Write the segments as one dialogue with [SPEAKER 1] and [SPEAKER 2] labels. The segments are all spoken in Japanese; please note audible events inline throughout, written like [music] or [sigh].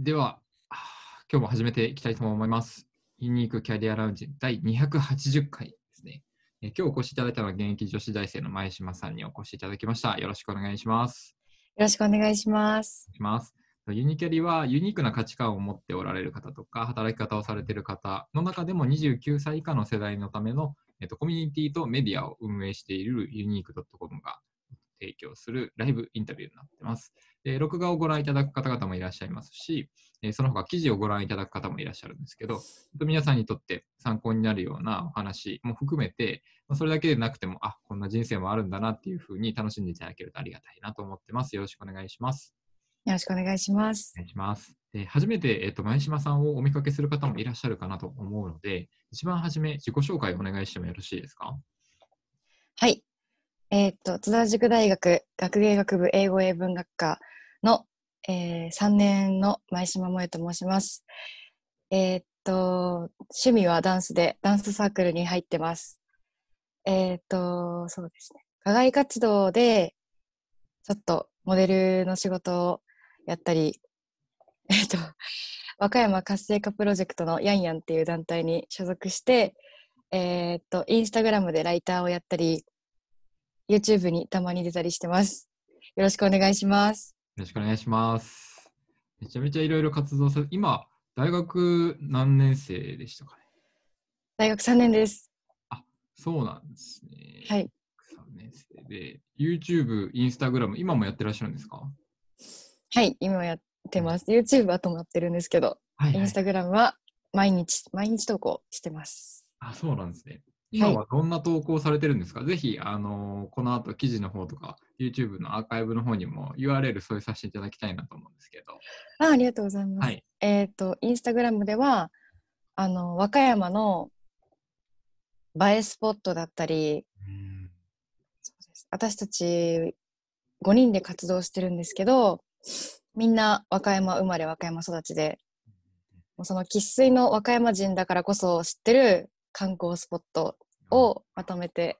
[SPEAKER 1] では、今日も始めていきたいと思います。ユニークキャリアラウンジ第280回ですね。え今日お越しいただいたのは現役女子大生の前島さんにお越しいただきました。よろしくお願いします。
[SPEAKER 2] よろしくお願いします。
[SPEAKER 1] しますユニキャリはユニークな価値観を持っておられる方とか、働き方をされている方の中でも29歳以下の世代のための、えっと、コミュニティとメディアを運営しているユニーク .com が提供するライブインタビューになっています。で録画をご覧いただく方々もいらっしゃいますし、えーその他記事をご覧いただく方もいらっしゃるんですけど、皆さんにとって参考になるようなお話も含めて、まあそれだけでなくても、あこんな人生もあるんだなっていうふうに楽しんでいただけるとありがたいなと思ってます。よろしくお願いします。
[SPEAKER 2] よろしくお願いします
[SPEAKER 1] お。願いします。で初めて、えっと、前島さんをお見かけする方もいらっしゃるかなと思うので、一番初め、自己紹介をお願いしてもよろしいですか？
[SPEAKER 2] はい。えーと、津田塾大学学芸学部英語英文学科の、えー3年の前島萌と申します。えーっと、趣味はダンスで、ダンスサークルに入ってます。えっと、そうですね。課外活動で、ちょっとモデルの仕事をやったり、[laughs] えっと、和歌山活性化プロジェクトのヤンヤンっていう団体に所属して、えっと、インスタグラムでライターをやったり、YouTube にたまに出たりしてます。よろしくお願いします。
[SPEAKER 1] よろしくお願いします。めちゃめちゃいろいろ活動され今、大学何年生でしたかね？
[SPEAKER 2] 大学3年です。
[SPEAKER 1] そうなんですね。
[SPEAKER 2] はい。
[SPEAKER 1] 3年生で、YouTube、Instagram、今もやってらっしゃるんですか？
[SPEAKER 2] はい、今やってます。YouTube は止まってるんですけど、
[SPEAKER 1] はい、
[SPEAKER 2] インスタグラムは毎日、毎日投稿してます。
[SPEAKER 1] あ、そうなんですね。今はどんな投稿されてるんですか、ぜひ、あのーこの後記事の方とか、YouTube のアーカイブの方にも URL 添えさせていただきたいなと思うんですけど。
[SPEAKER 2] あありがとうございます。
[SPEAKER 1] はい。
[SPEAKER 2] えっ、と、インスタグラムでは、あの、和歌山の映えスポットだったり、
[SPEAKER 1] うん
[SPEAKER 2] そうです私たち5人で活動してるんですけど、みんな和歌山生まれ、和歌山育ちで、もうその生粋の和歌山人だからこそ知ってる観光スポットをまとめて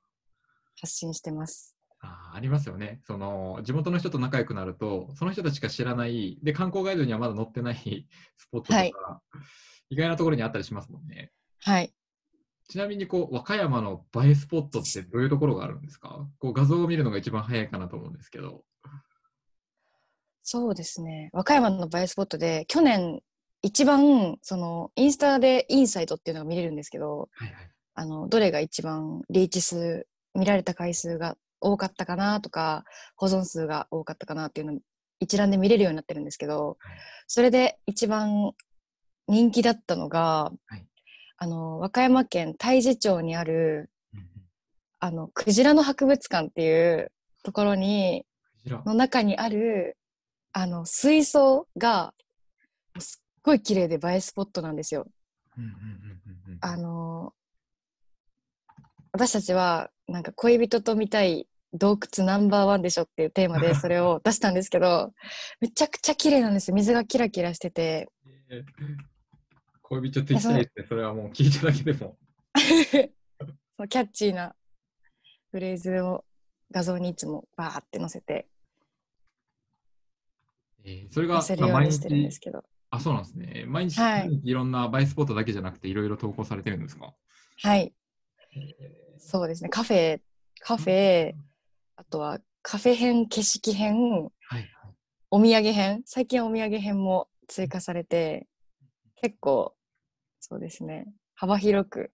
[SPEAKER 2] 発信してます。
[SPEAKER 1] あーありますよね。その地元の人と仲良くなると、その人たちしか知らない、で、観光ガイドにはまだ載ってない [laughs] スポットとか、
[SPEAKER 2] はい
[SPEAKER 1] 意外なところにあったりしますもんね。
[SPEAKER 2] はい。
[SPEAKER 1] ちなみにこう和歌山の映えスポットってどういうところがあるんですか？こう画像を見るのが一番早いかなと思うんですけど。
[SPEAKER 2] そうですね。和歌山の映えスポットで、去年一番、その、インスタでインサイトっていうのが見れるんですけど、
[SPEAKER 1] はいはい。
[SPEAKER 2] あの、どれが一番リーチ数、見られた回数が多かったかなとか、保存数が多かったかなっていうのを一覧で見れるようになってるんですけど
[SPEAKER 1] はい、
[SPEAKER 2] それで一番人気だったのが、
[SPEAKER 1] はい
[SPEAKER 2] あの、和歌山県太地町にある、
[SPEAKER 1] うんうん
[SPEAKER 2] あの、クジラの博物館っていうところに。の中にある、あの、水槽が、すっごい綺麗で映えスポットなんですよ。あの私たちはなんか恋人と見たい洞窟ナンバーワンでしょっていうテーマで [laughs] それを出したんですけどめちゃくちゃ綺麗なんですよ水がキラキラしてて
[SPEAKER 1] えー恋人って言きたいですね。それはもう聞いただけでも。[laughs]
[SPEAKER 2] そのキャッチーなフレーズを画像にいつもバーって載せて
[SPEAKER 1] えーそれが
[SPEAKER 2] 載せるようにしてるんで
[SPEAKER 1] 日
[SPEAKER 2] すけど
[SPEAKER 1] あ、そうなんですね。毎日、
[SPEAKER 2] はい
[SPEAKER 1] ろんな映えスポットだけじゃなくて、いろいろ投稿されてるんですか？
[SPEAKER 2] はい
[SPEAKER 1] え
[SPEAKER 2] そうですね。カフェカフェあとはカフェ編景色編
[SPEAKER 1] はいはい。
[SPEAKER 2] お土産編最近はお土産編も追加されて結構そうですね。幅広く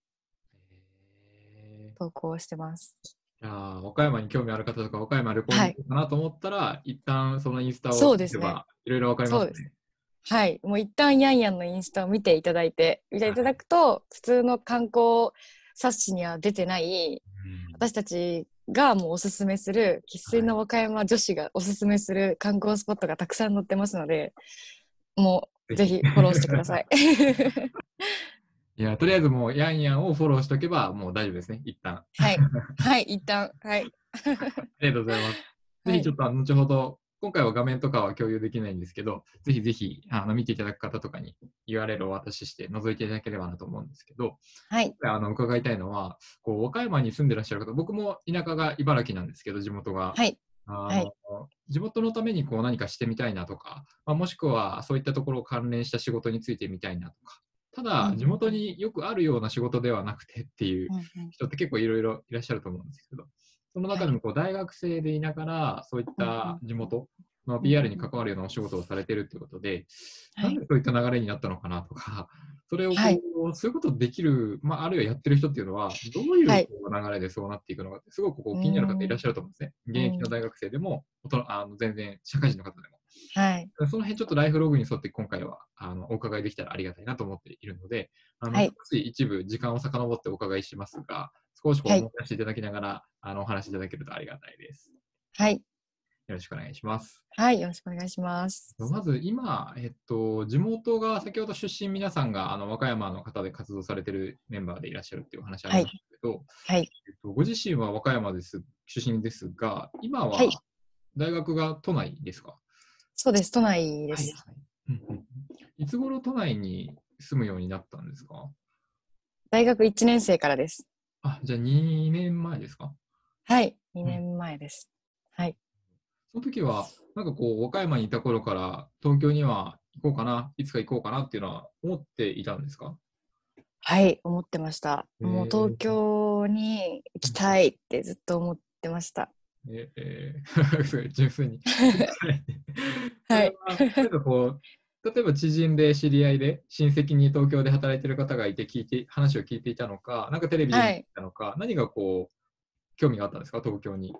[SPEAKER 1] えー。
[SPEAKER 2] 投稿してます。
[SPEAKER 1] あ、和歌山に興味ある方とか、和歌山旅行に行こうかなと思ったら、一旦そのインスタを
[SPEAKER 2] そうですね。
[SPEAKER 1] 見ればいろいろわかりますね。
[SPEAKER 2] はい。もう一旦ヤンヤンのインスタを見ていただいて見ていただくと、普通の観光冊子には出てない
[SPEAKER 1] うん。
[SPEAKER 2] 私たちがもうおすすめする生粋の和歌山女子がおすすめする観光スポットがたくさん載ってますのでもうぜひフォローしてください。[laughs]
[SPEAKER 1] いや、とりあえずもう、ヤンヤンをフォローしておけば、もう大丈夫ですね、一旦。
[SPEAKER 2] はい。はい一旦。はい。
[SPEAKER 1] ありがとうございます。
[SPEAKER 2] はい
[SPEAKER 1] ぜひちょっと後ほど、今回は画面とかは共有できないんですけど、ぜひぜひあの見ていただく方とかに URL をお渡しして覗いていただければなと思うんですけど、
[SPEAKER 2] はい。
[SPEAKER 1] あの伺いたいのはこう、和歌山に住んでらっしゃる方、僕も田舎が茨城なんですけど、地元が。
[SPEAKER 2] はい。
[SPEAKER 1] あの
[SPEAKER 2] はい。
[SPEAKER 1] 地元のためにこう何かしてみたいなとか、まあ、もしくはそういったところを関連した仕事についてみたいなとか、た
[SPEAKER 2] う
[SPEAKER 1] だ
[SPEAKER 2] ん
[SPEAKER 1] 地元によくあるような仕事ではなくてっていう人って結構いろいろいらっしゃると思うんですけど、その中でもこう大学生でいながら、そういった地元の PR に関わるようなお仕事をされてるってことで、
[SPEAKER 2] はい。
[SPEAKER 1] なんでそういった流れになったのかなとか、[laughs] それをこう、
[SPEAKER 2] はい。
[SPEAKER 1] そういうことできる、まあ、あるいはやってる人っていうのは、どういう流れでそうなっていくのかって、すごくこう気になる方いらっしゃると思うんですね。
[SPEAKER 2] ん
[SPEAKER 1] 現役の大学生でも、大人あの全然社会人の方でも。
[SPEAKER 2] はい。
[SPEAKER 1] その辺ちょっとライフログに沿って今回はあのお伺いできたらありがたいなと思っているので、あの
[SPEAKER 2] はい。
[SPEAKER 1] 少し一部時間を遡ってお伺いしますが、少しこう
[SPEAKER 2] はい
[SPEAKER 1] 思い出していただきながら、あのお話しいただけるとありがたいです。
[SPEAKER 2] はい。
[SPEAKER 1] よろしくお願いします。
[SPEAKER 2] はい。よろしくお願いします。
[SPEAKER 1] まず今、えっと、地元が先ほど出身皆さんがあの和歌山の方で活動されているメンバーでいらっしゃるっていうお話ありましたけど、
[SPEAKER 2] はい。
[SPEAKER 1] えっと、ご自身は和歌山です出身ですが、今は
[SPEAKER 2] はい
[SPEAKER 1] 大学が都内ですか、
[SPEAKER 2] そうです。都内です。
[SPEAKER 1] はいうんうんいつ頃都内に住むようになったんですか？
[SPEAKER 2] 大学1年生からです。
[SPEAKER 1] あ、じゃあ2年前ですか？
[SPEAKER 2] はい。2年前です。はい。
[SPEAKER 1] その時は、なんかこう、和歌山にいた頃から東京には行こうかな、いつか行こうかなっていうのは思っていたんですか？
[SPEAKER 2] はい。思ってました。もう東京に行きたいってずっと思ってました。
[SPEAKER 1] ええーすごい純粋に。[laughs]
[SPEAKER 2] はい
[SPEAKER 1] それはなんかこう、例えば知人で知り合いで親戚に東京で働いてる方がいて聞いて話を聞いていたのか、なんかテレビで見たのか、何がこう興味があったんですか、東京に。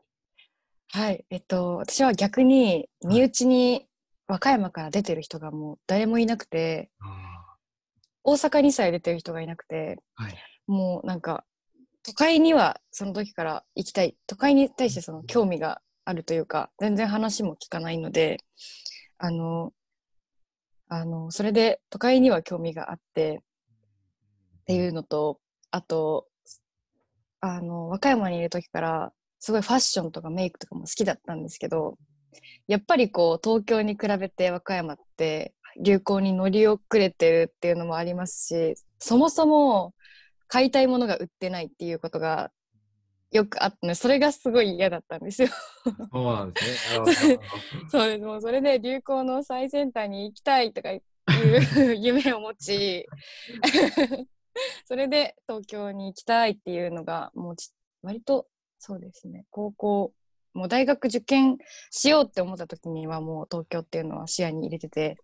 [SPEAKER 2] はい。えっと、私は逆に身内に和歌山から出てる人がもう誰もいなくて、
[SPEAKER 1] あ
[SPEAKER 2] 大阪にさえ出てる人がいなくて、
[SPEAKER 1] はい。
[SPEAKER 2] もうなんか都会にはその時から行きたい都会に対してその興味があるというか全然話も聞かないのであのあのそれで都会には興味があってっていうのとあとあの和歌山にいる時からすごいファッションとかメイクとかも好きだったんですけどやっぱりこう東京に比べて和歌山って流行に乗り遅れてるっていうのもありますしそもそも買いたいものが売ってないっていうことがよくあったそれがすごい嫌だったんですよ。
[SPEAKER 1] そうなんですね。
[SPEAKER 2] そうですもうそれで流行の最先端に行きたいとかいう夢を持ち [laughs] それで東京に行きたいっていうのがもうち割とそうですね高校もう大学受験しようって思った時にはもう東京っていうのは視野に入れてて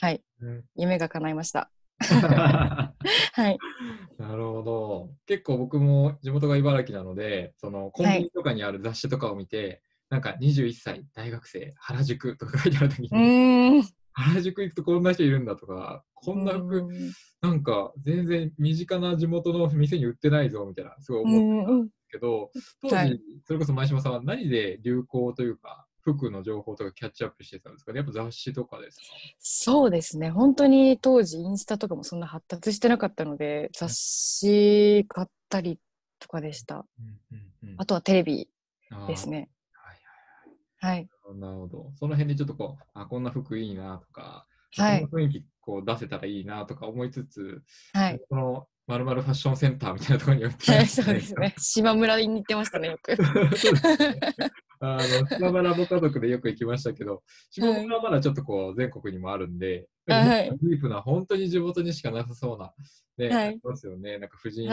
[SPEAKER 2] はい
[SPEAKER 1] うん
[SPEAKER 2] 夢が叶いました。はい。[laughs]
[SPEAKER 1] なるほど。結構僕も地元が茨城なので、そのコンビニとかにある雑誌とかを見て、なんか21歳大学生原宿とか書いてあるときに、原宿行くとこんな人いるんだとか、こんな
[SPEAKER 2] う
[SPEAKER 1] 服、
[SPEAKER 2] ん。
[SPEAKER 1] なんか全然身近な地元の店に売ってないぞみたいな、すごい思ってたんですけど、当時、
[SPEAKER 2] はい
[SPEAKER 1] それこそ前島さんは何で流行というか、服の情報とかキャッチアップしてたんですか？ねやっぱ雑誌とかですか？
[SPEAKER 2] そうですね。本当に当時インスタとかもそんな発達してなかったので、雑誌買ったりとかでした。
[SPEAKER 1] うんうんうん
[SPEAKER 2] あとはテレビですね。
[SPEAKER 1] はい。なるほど。その辺でちょっとこう、あ、こんな服いいなとか、
[SPEAKER 2] はい
[SPEAKER 1] こんな雰囲気こう出せたらいいなとか思いつつ、
[SPEAKER 2] はい。
[SPEAKER 1] このまるまるファッションセンターみたいなところに売って
[SPEAKER 2] はい、そうですね。[laughs] 島村に行ってましたね、よく。
[SPEAKER 1] ね。あの、島村も家族でよく行きましたけど、島村はまだちょっとこう全国にもあるんで、
[SPEAKER 2] あはい
[SPEAKER 1] ディープな、本当に地元にしかなさそうな、ね、
[SPEAKER 2] はい
[SPEAKER 1] ありますよね。なんか婦人と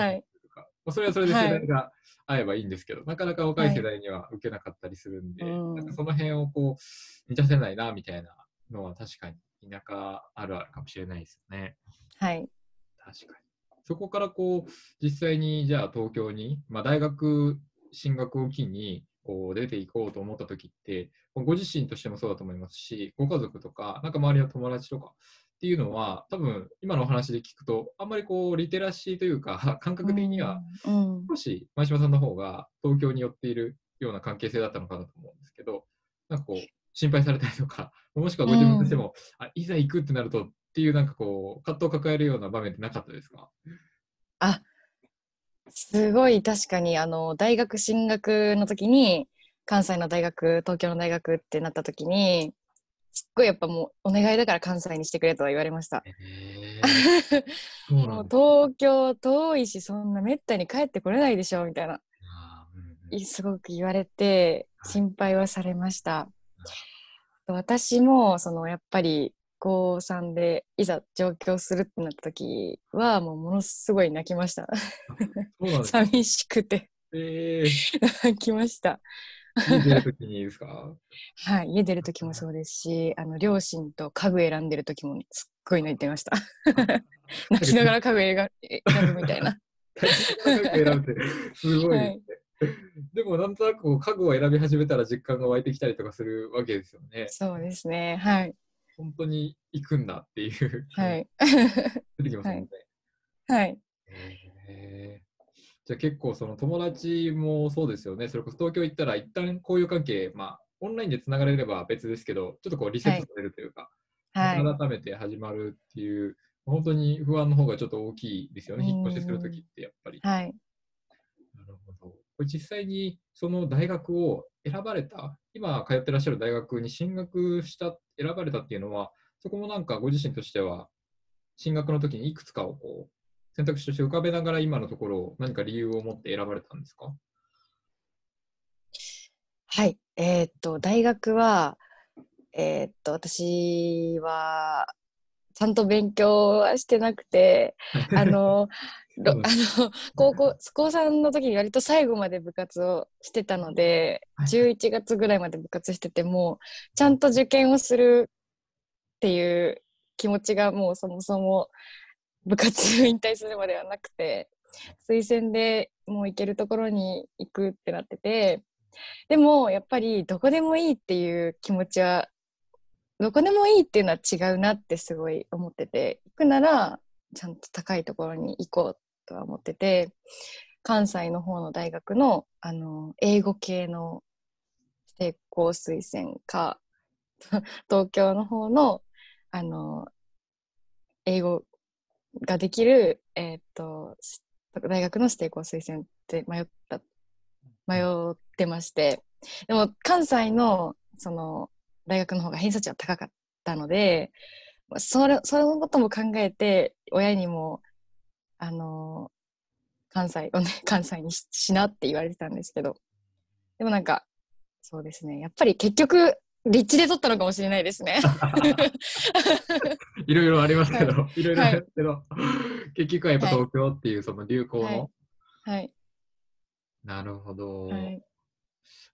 [SPEAKER 1] か。まあ、それはそれで世
[SPEAKER 2] はい
[SPEAKER 1] 代が合えばいいんですけど、なかなか若い世代には受けなかったりするんで、
[SPEAKER 2] うん
[SPEAKER 1] なんかその辺をこう、満たせないな、みたいなのは確かに田舎あるあるかもしれないですよね。
[SPEAKER 2] はい。
[SPEAKER 1] 確かに。そこからこう、実際にじゃあ東京に、まあ、大学進学を機にこう出ていこうと思った時って、ご自身としてもそうだと思いますし、ご家族とか、なんか周りの友達とかっていうのは、多分今のお話で聞くと、あんまりこう、リテラシーというか、[laughs] 感覚的には
[SPEAKER 2] うん、うん。
[SPEAKER 1] 少し前島さんの方が東京に寄っているような関係性だったのかなと思うんですけど、なんかこう、心配されたりとか、もしくはご自分としても、あいざ行くってなるとっていう、なんかこう、葛藤を抱えるような場面ってなかったですか？
[SPEAKER 2] あ、すごい確かに、あの、大学進学の時に、関西の大学、東京の大学ってなった時に、すっごいやっぱもう、お願いだから関西にしてくれとは言われました。[laughs] もう東京遠いし、そんなめったに帰ってこれないでしょ、みたいな。
[SPEAKER 1] うんうん
[SPEAKER 2] いすごく言われて
[SPEAKER 1] はい
[SPEAKER 2] 心配はされました。私もそのやっぱり高3でいざ上京するってなった時はもうものすごい泣きました。[laughs] 寂しくて
[SPEAKER 1] えー、
[SPEAKER 2] 泣きました。
[SPEAKER 1] 家出るときにいいですか？[laughs]
[SPEAKER 2] はい、家出る時もそうですし、あの両親と家具選んでる時もすっごい泣いてました。[laughs] 泣きながら家具選ぶみたいな。
[SPEAKER 1] すごい。
[SPEAKER 2] はい
[SPEAKER 1] でもなんとなくこう家具を選び始めたら実感が湧いてきたりとかするわけですよね。
[SPEAKER 2] そうですね。はい。
[SPEAKER 1] 本当に行くんだっていう。
[SPEAKER 2] はい。[laughs]
[SPEAKER 1] 出てきますもんね。
[SPEAKER 2] はい。
[SPEAKER 1] へーじゃあ結構その友達もそうですよね。それこそ東京行ったら一旦交友関係、まあオンラインでつながれれば別ですけど、ちょっとこうリセットされるというか、
[SPEAKER 2] はい。
[SPEAKER 1] 改めて始まるっていう、本当に不安の方がちょっと大きいですよね。
[SPEAKER 2] うん
[SPEAKER 1] 引っ越しするときってやっぱり。
[SPEAKER 2] はい。
[SPEAKER 1] なるほど。これ実際にその大学を選ばれた、今通ってらっしゃる大学に進学した、選ばれたっていうのは、そこもなんかご自身としては、進学の時にいくつかをこう選択肢として浮かべながら今のところ何か理由を持って選ばれたんですか？
[SPEAKER 2] はい。えーっと、大学は、えーっと、私は、ちゃんと勉強はしてなくて、あの、あの高校高3の時に割と最後まで部活をしてたので
[SPEAKER 1] はい
[SPEAKER 2] 11月ぐらいまで部活しててもちゃんと受験をするっていう気持ちがもうそもそも部活引退するまではなくて推薦でもう行けるところに行くってなっててでもやっぱりどこでもいいっていう気持ちはどこでもいいっていうのは違うなってすごい思ってて行くならちゃんと高いところに行こうとは思ってて関西の方の大学のあの英語系の成功推薦か [laughs] 東京の方のあの英語ができる、えーっと大学の指定校推薦って迷った迷ってまして。でも関西のその大学の方が偏差値は高かったのでそれそのことも考えて親にもあの関西をね [laughs] 関西にししなって言われてたんですけど。でもなんかそうですね。やっぱり結局立地で取ったのかもしれないですね。[laughs]
[SPEAKER 1] いろいろありますけど、い、ろいろありますけど、結局はやっぱ
[SPEAKER 2] はい
[SPEAKER 1] 東京っていうその流行の、
[SPEAKER 2] はい。はい。
[SPEAKER 1] なるほど、
[SPEAKER 2] はい。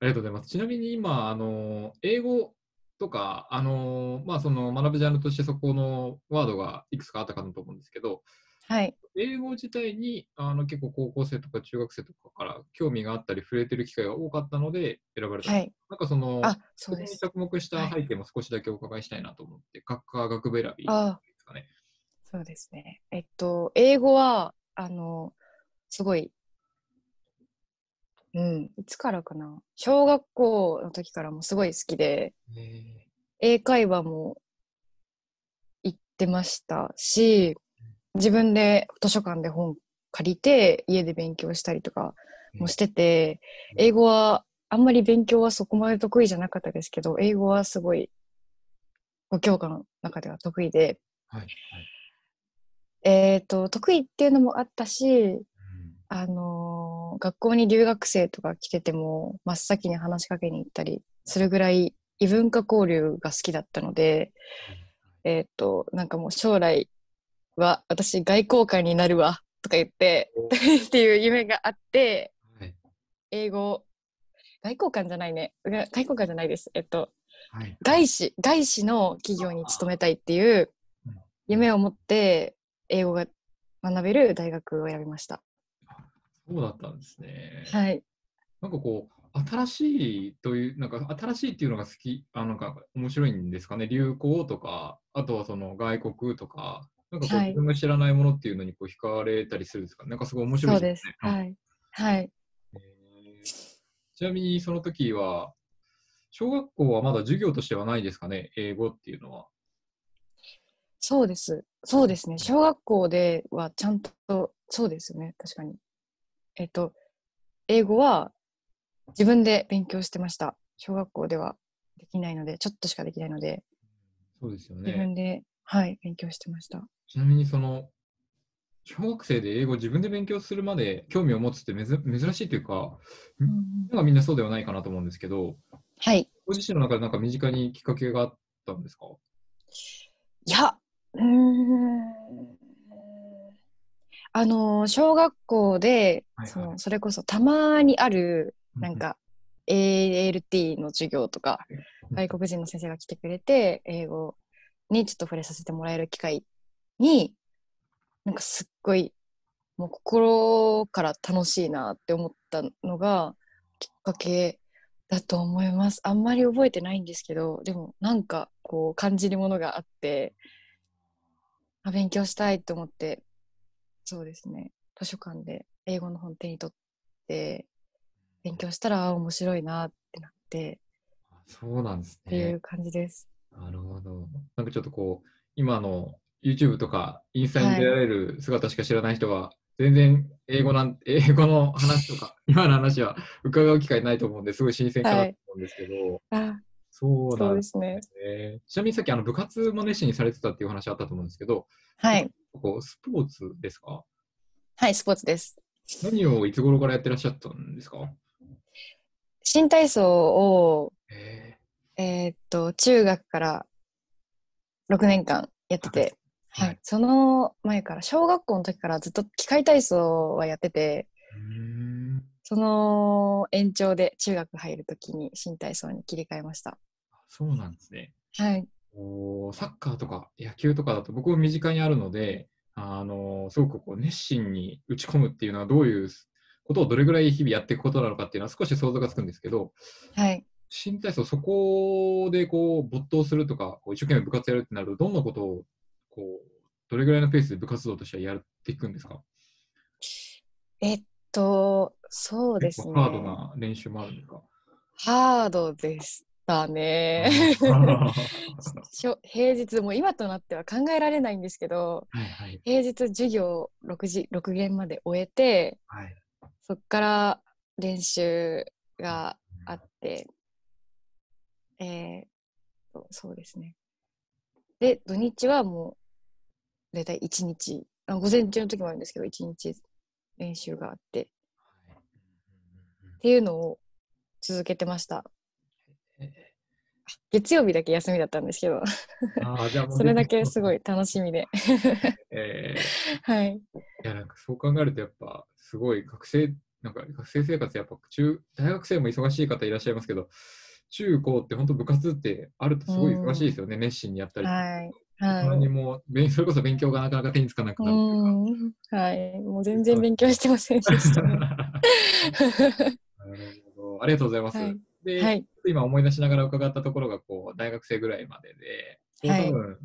[SPEAKER 1] ありがとうございます。ちなみに今、あの英語とか、あのまあ、その学ぶジャンルとしてそこのワードがいくつかあったかなと思うんですけど、
[SPEAKER 2] はい。
[SPEAKER 1] 英語自体にあの結構高校生とか中学生とかから興味があったり触れてる機会が多かったので選ばれた。
[SPEAKER 2] はい。
[SPEAKER 1] なんかその、
[SPEAKER 2] あ
[SPEAKER 1] そこに着目した
[SPEAKER 2] はい。
[SPEAKER 1] 背景も少しだけお伺いしたいなと思って、学科学部選び
[SPEAKER 2] あ
[SPEAKER 1] ですかね。
[SPEAKER 2] そうですね。えっと英語はあのすごいうんいつからかな。小学校の時からもすごい好きで
[SPEAKER 1] え。
[SPEAKER 2] 英会話も行ってましたし自分で図書館で本借りて家で勉強したりとかもしてて、
[SPEAKER 1] うん。
[SPEAKER 2] 英語はあんまり勉強はそこまで得意じゃなかったですけど英語はすごい5教科の中では得意で、
[SPEAKER 1] はいはい。
[SPEAKER 2] えー、と得意っていうのもあったし、
[SPEAKER 1] うん。
[SPEAKER 2] あのー学校に留学生とか来てても真っ先に話しかけに行ったりするぐらい異文化交流が好きだったので、えっ、と、なんかもう将来は私外交官になるわとか言って
[SPEAKER 1] お [laughs]
[SPEAKER 2] っていう夢があって、
[SPEAKER 1] はい
[SPEAKER 2] 英語、外交官じゃないね。が外交官じゃないです。えっと、
[SPEAKER 1] はい
[SPEAKER 2] 外資、外資の企業に勤めたいっていう
[SPEAKER 1] うん
[SPEAKER 2] 夢を持って英語が学べる大学を選びました。
[SPEAKER 1] そうだったんですね。
[SPEAKER 2] はい。
[SPEAKER 1] なんかこう、新しいという、なんか新しいっていうのが好き、あなんか面白いんですかね？流行とか、あとはその外国とか、なんかこう、
[SPEAKER 2] はい
[SPEAKER 1] 自分が知らないものっていうのにこう惹かれたりするんですか？なんかすごい面白
[SPEAKER 2] そです
[SPEAKER 1] いうですね。。
[SPEAKER 2] はい。はい。
[SPEAKER 1] へーちなみにその時は、小学校はまだ授業としてはないですかね、英語っていうのは。
[SPEAKER 2] そうです。そうですね。小学校ではちゃんと、そうですよね。確かに。えっと、英語は自分で勉強してました。小学校ではできないので、ちょっとしかできないので、
[SPEAKER 1] そうですよ
[SPEAKER 2] 自
[SPEAKER 1] ね。
[SPEAKER 2] 分で、はい、勉強してました。
[SPEAKER 1] ちなみにその、小学生で英語自分で勉強するまで興味を持つってめず珍しいというか、
[SPEAKER 2] うん
[SPEAKER 1] みん。ながみんなそうではないかなと思うんですけど、
[SPEAKER 2] はい。
[SPEAKER 1] ご自身の中でなんか身近にきっかけがあったんですか？
[SPEAKER 2] いや、うーん。あの、小学校で、
[SPEAKER 1] はいはい。
[SPEAKER 2] そのそれこそたまにある、なん、か、ALT の授業とか、外国人の先生が来てくれて、英語にちょっと触れさせてもらえる機会に、なんかすっごい、もう心から楽しいなって思ったのがきっかけだと思います。あんまり覚えてないんですけど、でもなんかこう感じるものがあって、あ勉強したいと思って、そうですね、図書館で英語の本手に取って、勉強したらあ面白いなってなって、
[SPEAKER 1] あそうなんですね。
[SPEAKER 2] っていう感じです。
[SPEAKER 1] なるほど。なんかちょっとこう、今の YouTube とかインスタに出られる姿しか知らない人は、全然英語なん、英語の話とか、[laughs] 今の話は伺う機会ないと思うんで、すごい新鮮かなと思うんですけど、
[SPEAKER 2] あ、
[SPEAKER 1] そう
[SPEAKER 2] そ
[SPEAKER 1] な
[SPEAKER 2] んですすね。
[SPEAKER 1] ね。ちなみにさっきあの部活も熱心にされてたっていう話あったと思うんですけど、
[SPEAKER 2] はい。
[SPEAKER 1] こうスポーツですか？
[SPEAKER 2] はい、スポーツです。
[SPEAKER 1] 何をいつ頃からやってらっしゃったんですか？
[SPEAKER 2] 新体操を、
[SPEAKER 1] え
[SPEAKER 2] えーっと、中学から6年間やってて、
[SPEAKER 1] は
[SPEAKER 2] はいい、その前から、小学校の時からずっと機械体操はやってて、その延長で中学入る時に新体操に切り替えました。
[SPEAKER 1] そうなんですね。
[SPEAKER 2] はい。
[SPEAKER 1] こうサッカーとか野球とかだと僕も身近にあるので、あのすごくこう熱心に打ち込むっていうのはどういうことをどれぐらい日々やっていくことなのかっていうのは少し想像がつくんですけど、
[SPEAKER 2] はい。
[SPEAKER 1] 新体操、そこでこう没頭するとか、こう一生懸命部活やるってなると、どんなことをこうどれぐらいのペースで部活動としてはやっていくんですか？
[SPEAKER 2] えっと、そうですね。
[SPEAKER 1] ハードな練習もあるんですか
[SPEAKER 2] ハードでしたね。
[SPEAKER 1] は [laughs]
[SPEAKER 2] しょ平日、もう今となっては考えられないんですけど、
[SPEAKER 1] いはい
[SPEAKER 2] 平日授業6時、6限まで終えて、
[SPEAKER 1] はい。
[SPEAKER 2] そっから練習があって、えーと、そうですね。で、土日はもう、だいたい1日、あ午前中の時もあるんですけど、1日練習があって、っていうのを続けてました。月曜日だけ休みだったんですけど、それだけすごい楽しみで。
[SPEAKER 1] えー
[SPEAKER 2] はい。
[SPEAKER 1] いや、なんかそう考えると、やっぱ、すごい学生、なんか学生生活、やっぱ中、大学生も忙しい方いらっしゃいますけど、中高って本当部活ってあるとすごい忙しいですよね、熱心にやったり。
[SPEAKER 2] はい。
[SPEAKER 1] 何
[SPEAKER 2] はい。
[SPEAKER 1] も勉、[laughs] それこそ勉強がなかなか手につかなく
[SPEAKER 2] う
[SPEAKER 1] なるという
[SPEAKER 2] ん。はい。もう全然勉強してませんでしたね。
[SPEAKER 1] か。[laughs] なるほど。ありがとうございます。
[SPEAKER 2] はい
[SPEAKER 1] で、
[SPEAKER 2] はい。
[SPEAKER 1] 今思い出しながら伺ったところが、こう、大学生ぐらいまでで、多分、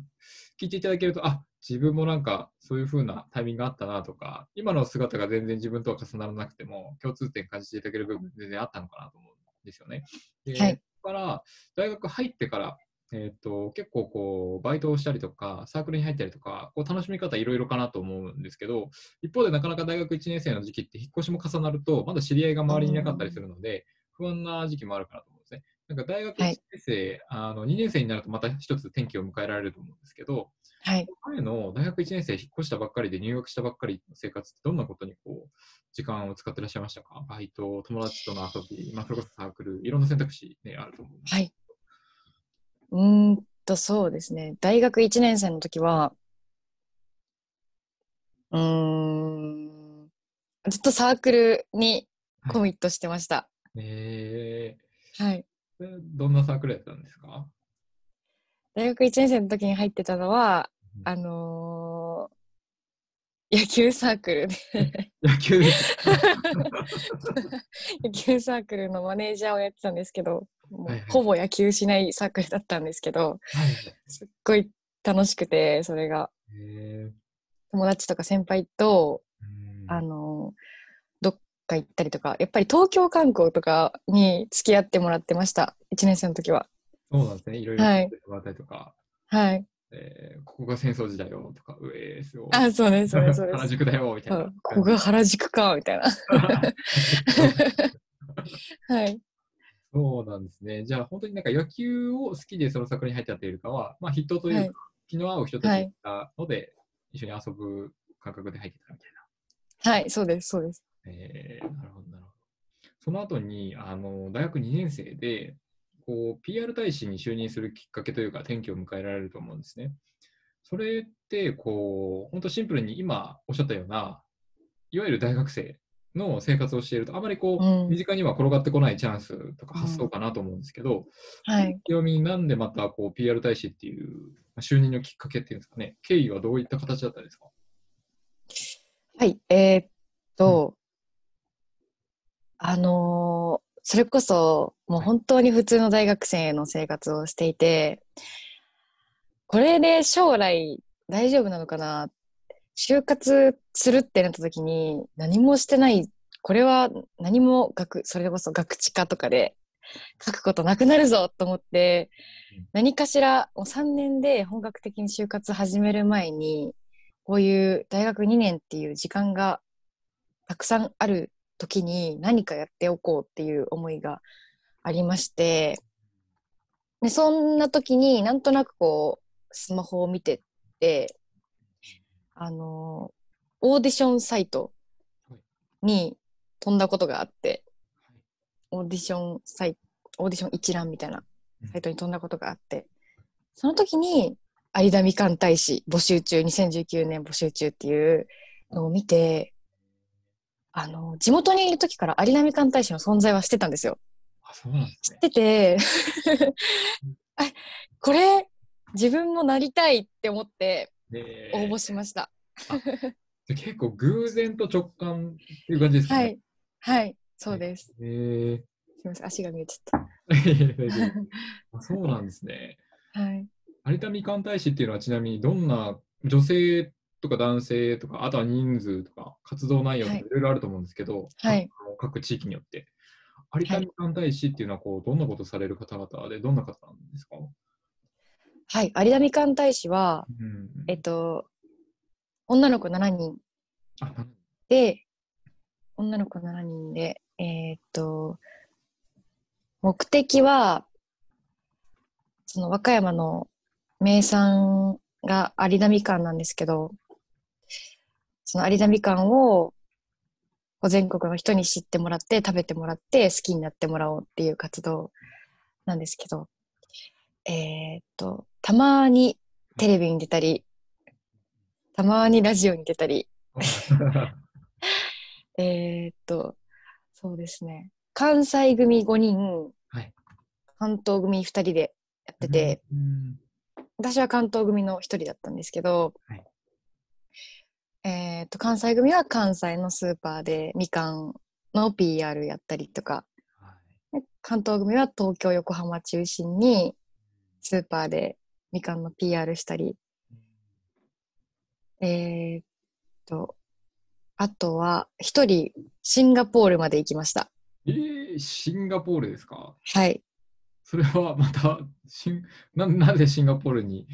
[SPEAKER 1] 聞いていただけると、あ、自分もなんか、そういう風なタイミングがあったなとか、今の姿が全然自分とは重ならなくても、共通点感じていただける部分全然あったのかなと思うんですよね。で、
[SPEAKER 2] はい
[SPEAKER 1] から、大学入ってから、えっ、と、結構こう、バイトをしたりとか、サークルに入ったりとか、こう楽しみ方いろいろかなと思うんですけど、一方でなかなか大学1年生の時期って引っ越しも重なると、まだ知り合いが周りにいなかったりするので、不安な時期もあるかなと思うんですね。なんか大学1
[SPEAKER 2] はい
[SPEAKER 1] 年生、あの2年生になるとまた一つ転機を迎えられると思うんですけど、
[SPEAKER 2] はい。
[SPEAKER 1] 前の大学1年生引っ越したばっかりで入学したばっかりの生活ってどんなことにこう時間を使ってらっしゃいましたか？バイト、友達との遊び、まあ、それこそサークル、いろんな選択肢、ね、あると思うんです
[SPEAKER 2] はい。うーんと、そうですね。大学1年生の時は、うーん、ずっとサークルにコミットしてました。
[SPEAKER 1] え
[SPEAKER 2] はい。
[SPEAKER 1] ー、どんなサークルやったんですか？
[SPEAKER 2] 大学1年生の時に入ってたのは、
[SPEAKER 1] うん
[SPEAKER 2] あのー野球サークルで [laughs]
[SPEAKER 1] 野球。[laughs]
[SPEAKER 2] 野球サークルのマネージャーをやってたんですけど、ほぼ野球しないサークルだったんですけど、
[SPEAKER 1] はい
[SPEAKER 2] すっごい楽しくて、それが
[SPEAKER 1] えー
[SPEAKER 2] 友達とか先輩と、
[SPEAKER 1] うん
[SPEAKER 2] あのどっか行ったりとか、やっぱり東京観光とかに付き合ってもらってました、1年生の時は。
[SPEAKER 1] そうなんですね。いろいろ
[SPEAKER 2] はい
[SPEAKER 1] 教えてもらったりとか、
[SPEAKER 2] はい。
[SPEAKER 1] えーここが戦争時だよとか、うえーすごい
[SPEAKER 2] あ、そうです、そうです、そうで
[SPEAKER 1] 原
[SPEAKER 2] す。
[SPEAKER 1] 宿だよみたいな。
[SPEAKER 2] ここが原宿か、みたいな。[laughs] はい。
[SPEAKER 1] そうなんですね。じゃあ、本当になんか野球を好きでその作品に入ったというよりかは、まあ、人というか、
[SPEAKER 2] はい
[SPEAKER 1] 気の合う人たちがいたので、一緒に遊ぶ感覚で入ってたみたい
[SPEAKER 2] はい、そうです、そうです。
[SPEAKER 1] な。えー、なるほど、なるほど。その後に、あの、大学2年生で、こう、PR 大使に就任するきっかけというか、転機を迎えられると思うんですね。それって、こう、本当シンプルに今おっしゃったような、いわゆる大学生の生活をしていると、あまりこう、
[SPEAKER 2] うん。
[SPEAKER 1] 身近には転がってこないチャンスとか発想かなと思うんですけど、
[SPEAKER 2] はい。
[SPEAKER 1] 清美なんでまたこう PR 大使っていうまあ就任のきっかけっていうんですかね、経緯はどういった形だったんですか？
[SPEAKER 2] はい、えーっと、あのーそれこそ、もう本当に普通の大学生の生活をしていて、これで将来大丈夫なのかな就活するってなった時に何もしてない、これは何も学、それこそ学知化とかで書くことなくなるぞと思って
[SPEAKER 1] うん、
[SPEAKER 2] 何かしらもう3年で本格的に就活始める前に、こういう大学2年っていう時間がたくさんある時に何かやっておこうっていう思いがありまして、でそんな時になんとなくこうスマホを見てって、あのオーディションサイトに飛んだことがあって、オーディションサイト、オーディション一覧みたいなサイトに飛んだことがあって、その時に有田みかん大使募集中、2019年募集中っていうのを見て、あの、地元にいる時から有田みかん大使の存在はしてたんですよ。
[SPEAKER 1] あ、そうなんですね。
[SPEAKER 2] 知ってて、[laughs] あ、これ自分もなりたいって思って
[SPEAKER 1] で
[SPEAKER 2] 応募しました。
[SPEAKER 1] で結構偶然と直感っていう感じですね。
[SPEAKER 2] はい。はい。そうです。
[SPEAKER 1] へー
[SPEAKER 2] すみません。足が見えちゃっ
[SPEAKER 1] いやいや大丈夫あそうなんですね。
[SPEAKER 2] た。はい。
[SPEAKER 1] 有田みかん大使っていうのはちなみにどんな女性とか男性とか、あとは人数とか活動内容とか
[SPEAKER 2] はい
[SPEAKER 1] いろいろあると思うんですけど、
[SPEAKER 2] はい
[SPEAKER 1] 各各地域によって。有田みかん大使っていうのはこうどんなことされる方々でどんな方なんですか、
[SPEAKER 2] はい。有田みかん大使は、
[SPEAKER 1] うん、
[SPEAKER 2] えっと、女の子7人。で、女の子7人で、えーっと、目的は、その和歌山の名産が有田みかんなんですけど、その有田みかんを全国の人に知ってもらって、食べてもらって、好きになってもらおうっていう活動なんですけど、えーっと、たまにテレビに出たり、たまにラジオに出たり、[laughs] えーっと、そうですね。関西組5人、
[SPEAKER 1] はい。
[SPEAKER 2] 関東組2人でやってて、
[SPEAKER 1] うん。
[SPEAKER 2] 私は関東組の1人だったんですけど、
[SPEAKER 1] はい。
[SPEAKER 2] えーっと、関西組は関西のスーパーでみかんの PR やったりとか、
[SPEAKER 1] はい。
[SPEAKER 2] で関東組は東京、横浜中心にスーパーでみかんの PR したり、えーっと、あとは1人シンガポールまで行きました。
[SPEAKER 1] えー、シンガポールですか？
[SPEAKER 2] はい。
[SPEAKER 1] それはまたシンな、なぜシンガポールに？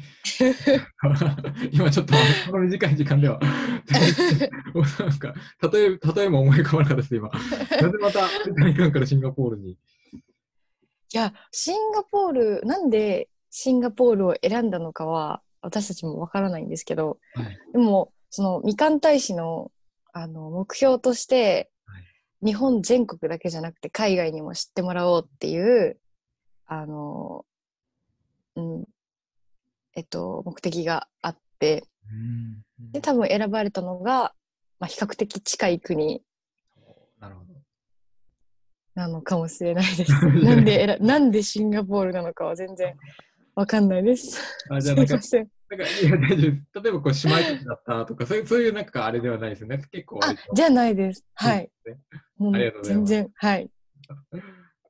[SPEAKER 1] [laughs] 今ちょっとこの短い時間では [laughs] なんか例え例えも思い浮かばなかったです今。なぜまたからシンガポールに？
[SPEAKER 2] いや、シンガポール、なんでシンガポールを選んだのかは私たちもわからないんですけど、
[SPEAKER 1] はい
[SPEAKER 2] でも、そのみかん大使のあの目標として、
[SPEAKER 1] はい
[SPEAKER 2] 日本全国だけじゃなくて海外にも知ってもらおうっていう、あの、うん、えっと、目的があって、で、多分選ばれたのが、まあ、比較的近い国
[SPEAKER 1] なるほど。
[SPEAKER 2] なのかもしれないです。[laughs] なんで選、なんでシンガポールなのかは全然 [laughs] わかんないです。
[SPEAKER 1] あじゃあなんか。なんかいや大丈夫例えばこう姉妹だったとかそういうそういうなんかあれではないですよね。結構
[SPEAKER 2] あじゃないです。はい。
[SPEAKER 1] ありがとうございます
[SPEAKER 2] 全然、はい。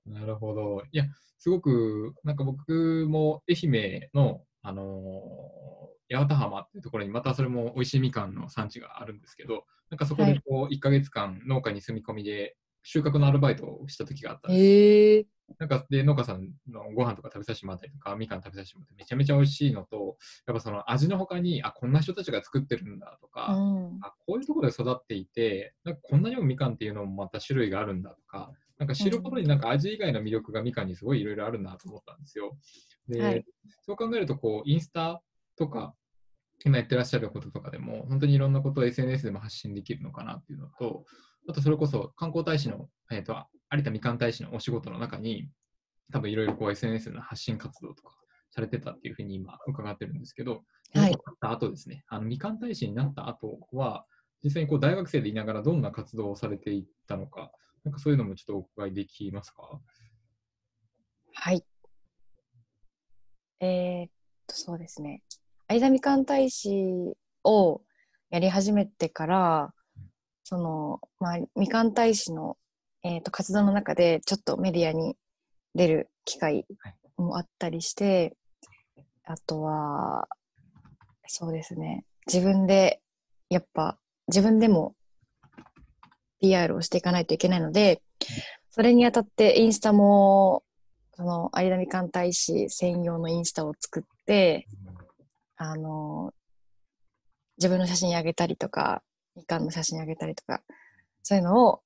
[SPEAKER 1] なるほど。いや、すごく、なんか僕も愛媛の、あのー八幡浜っていうところに、またそれも美味しいみかんの産地があるんですけど、なんかそこ
[SPEAKER 2] はい
[SPEAKER 1] でこう、1ヶ月間農家に住み込みで収穫のアルバイトをした時があったんです。
[SPEAKER 2] へえ
[SPEAKER 1] なんかで農家さんのご飯とか食べさせてもらったりとか、みかん食べさせてもらってめちゃめちゃ美味しいのと、やっぱその味の他に、あ、こんな人たちが作ってるんだとか、
[SPEAKER 2] うん。
[SPEAKER 1] あこういうところで育っていて、なんかこんなにもみかんっていうのもまた種類があるんだとか、なんか知ることになんか味以外の魅力がみかんにすごいいろいろあるなと思ったんですよ。で、
[SPEAKER 2] はい
[SPEAKER 1] そう考えるとこう、インスタとか、今やってらっしゃることとかでも、本当にいろんなことを SNS でも発信できるのかなっていうのと、あとそれこそ観光大使の、えー、と有田みかん大使のお仕事の中に、多分いろいろこう SNS の発信活動とかされてたっていうふうに今伺ってるんですけど、
[SPEAKER 2] はい
[SPEAKER 1] った後ですね、あのみかん大使になった後は、実際にこう大学生でいながらどんな活動をされていったのか、なんかそういうのもちょっとお伺いできますか？
[SPEAKER 2] はい。えーっと、そうですね。有田みかん大使をやり始めてから、その、まあ、みかん大使の、えーっと活動の中で、ちょっとメディアに出る機会もあったりして、あとは、そうですね。自分で、やっぱ、自分でも PR をしていかないといけないので、それにあたってインスタもその有田みかん大使専用のインスタを作って、あの、自分の写真あげたりとか、みかんの写真あげたりとか、そういうのを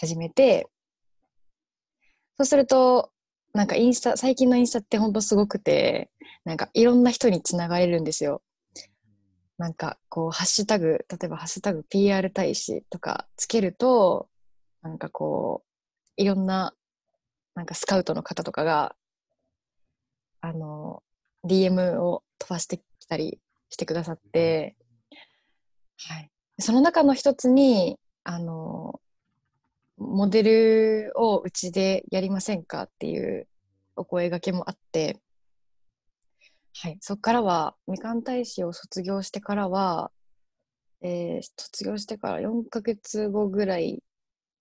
[SPEAKER 2] 始めて、そうすると、なんかインスタ、最近のインスタってほんとすごくて、なんかいろんな人につながれるんですよ。なんかこう、ハッシュタグ、例えばハッシュタグ PR 大使とかつけると、なんかこう、いろんななんかスカウトの方とかが、あの、DM を飛ばしてきたりしてくださって、はい。その中の一つに、あの、モデルをうちでやりませんかっていうお声掛けもあって、はい。そこからは、みかん大使を卒業してからは、えー卒業してから4ヶ月後ぐらい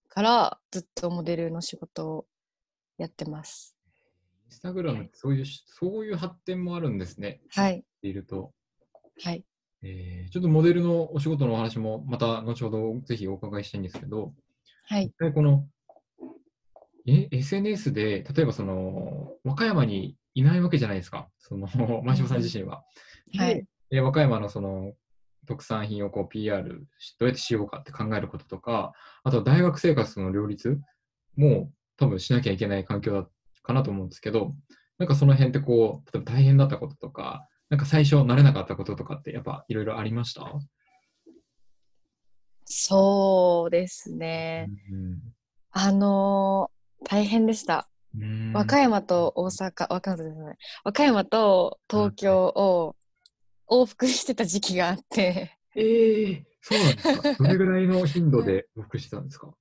[SPEAKER 2] からずっとモデルの仕事をやってます。
[SPEAKER 1] インスタグラムってそういうし、そういう発展もあるんですね。
[SPEAKER 2] はい。
[SPEAKER 1] いると。
[SPEAKER 2] はい。
[SPEAKER 1] えーちょっとモデルのお仕事のお話もまた後ほどぜひお伺いしたいんですけど、
[SPEAKER 2] はい。
[SPEAKER 1] このえ SNS で、例えばその和歌山にいないわけじゃないですか、その前島さん自身は。
[SPEAKER 2] はい。
[SPEAKER 1] 和歌山のその特産品をこう PR しどうやってしようかって考えることとか、あと大学生活との両立も多分しなきゃいけない環境だかなと思うんですけど、なんかその辺ってこう、例えば大変だったこととか、なんか最初慣れなかったこととかってやっぱいろいろありました？
[SPEAKER 2] そうですね。あのー大変でした。
[SPEAKER 1] うん
[SPEAKER 2] 和歌山と大阪、和歌山とですね和歌山と東京を往復してた時期があって、
[SPEAKER 1] ええそうなんですか？[laughs] どれぐらいの頻度で往復してたんですか？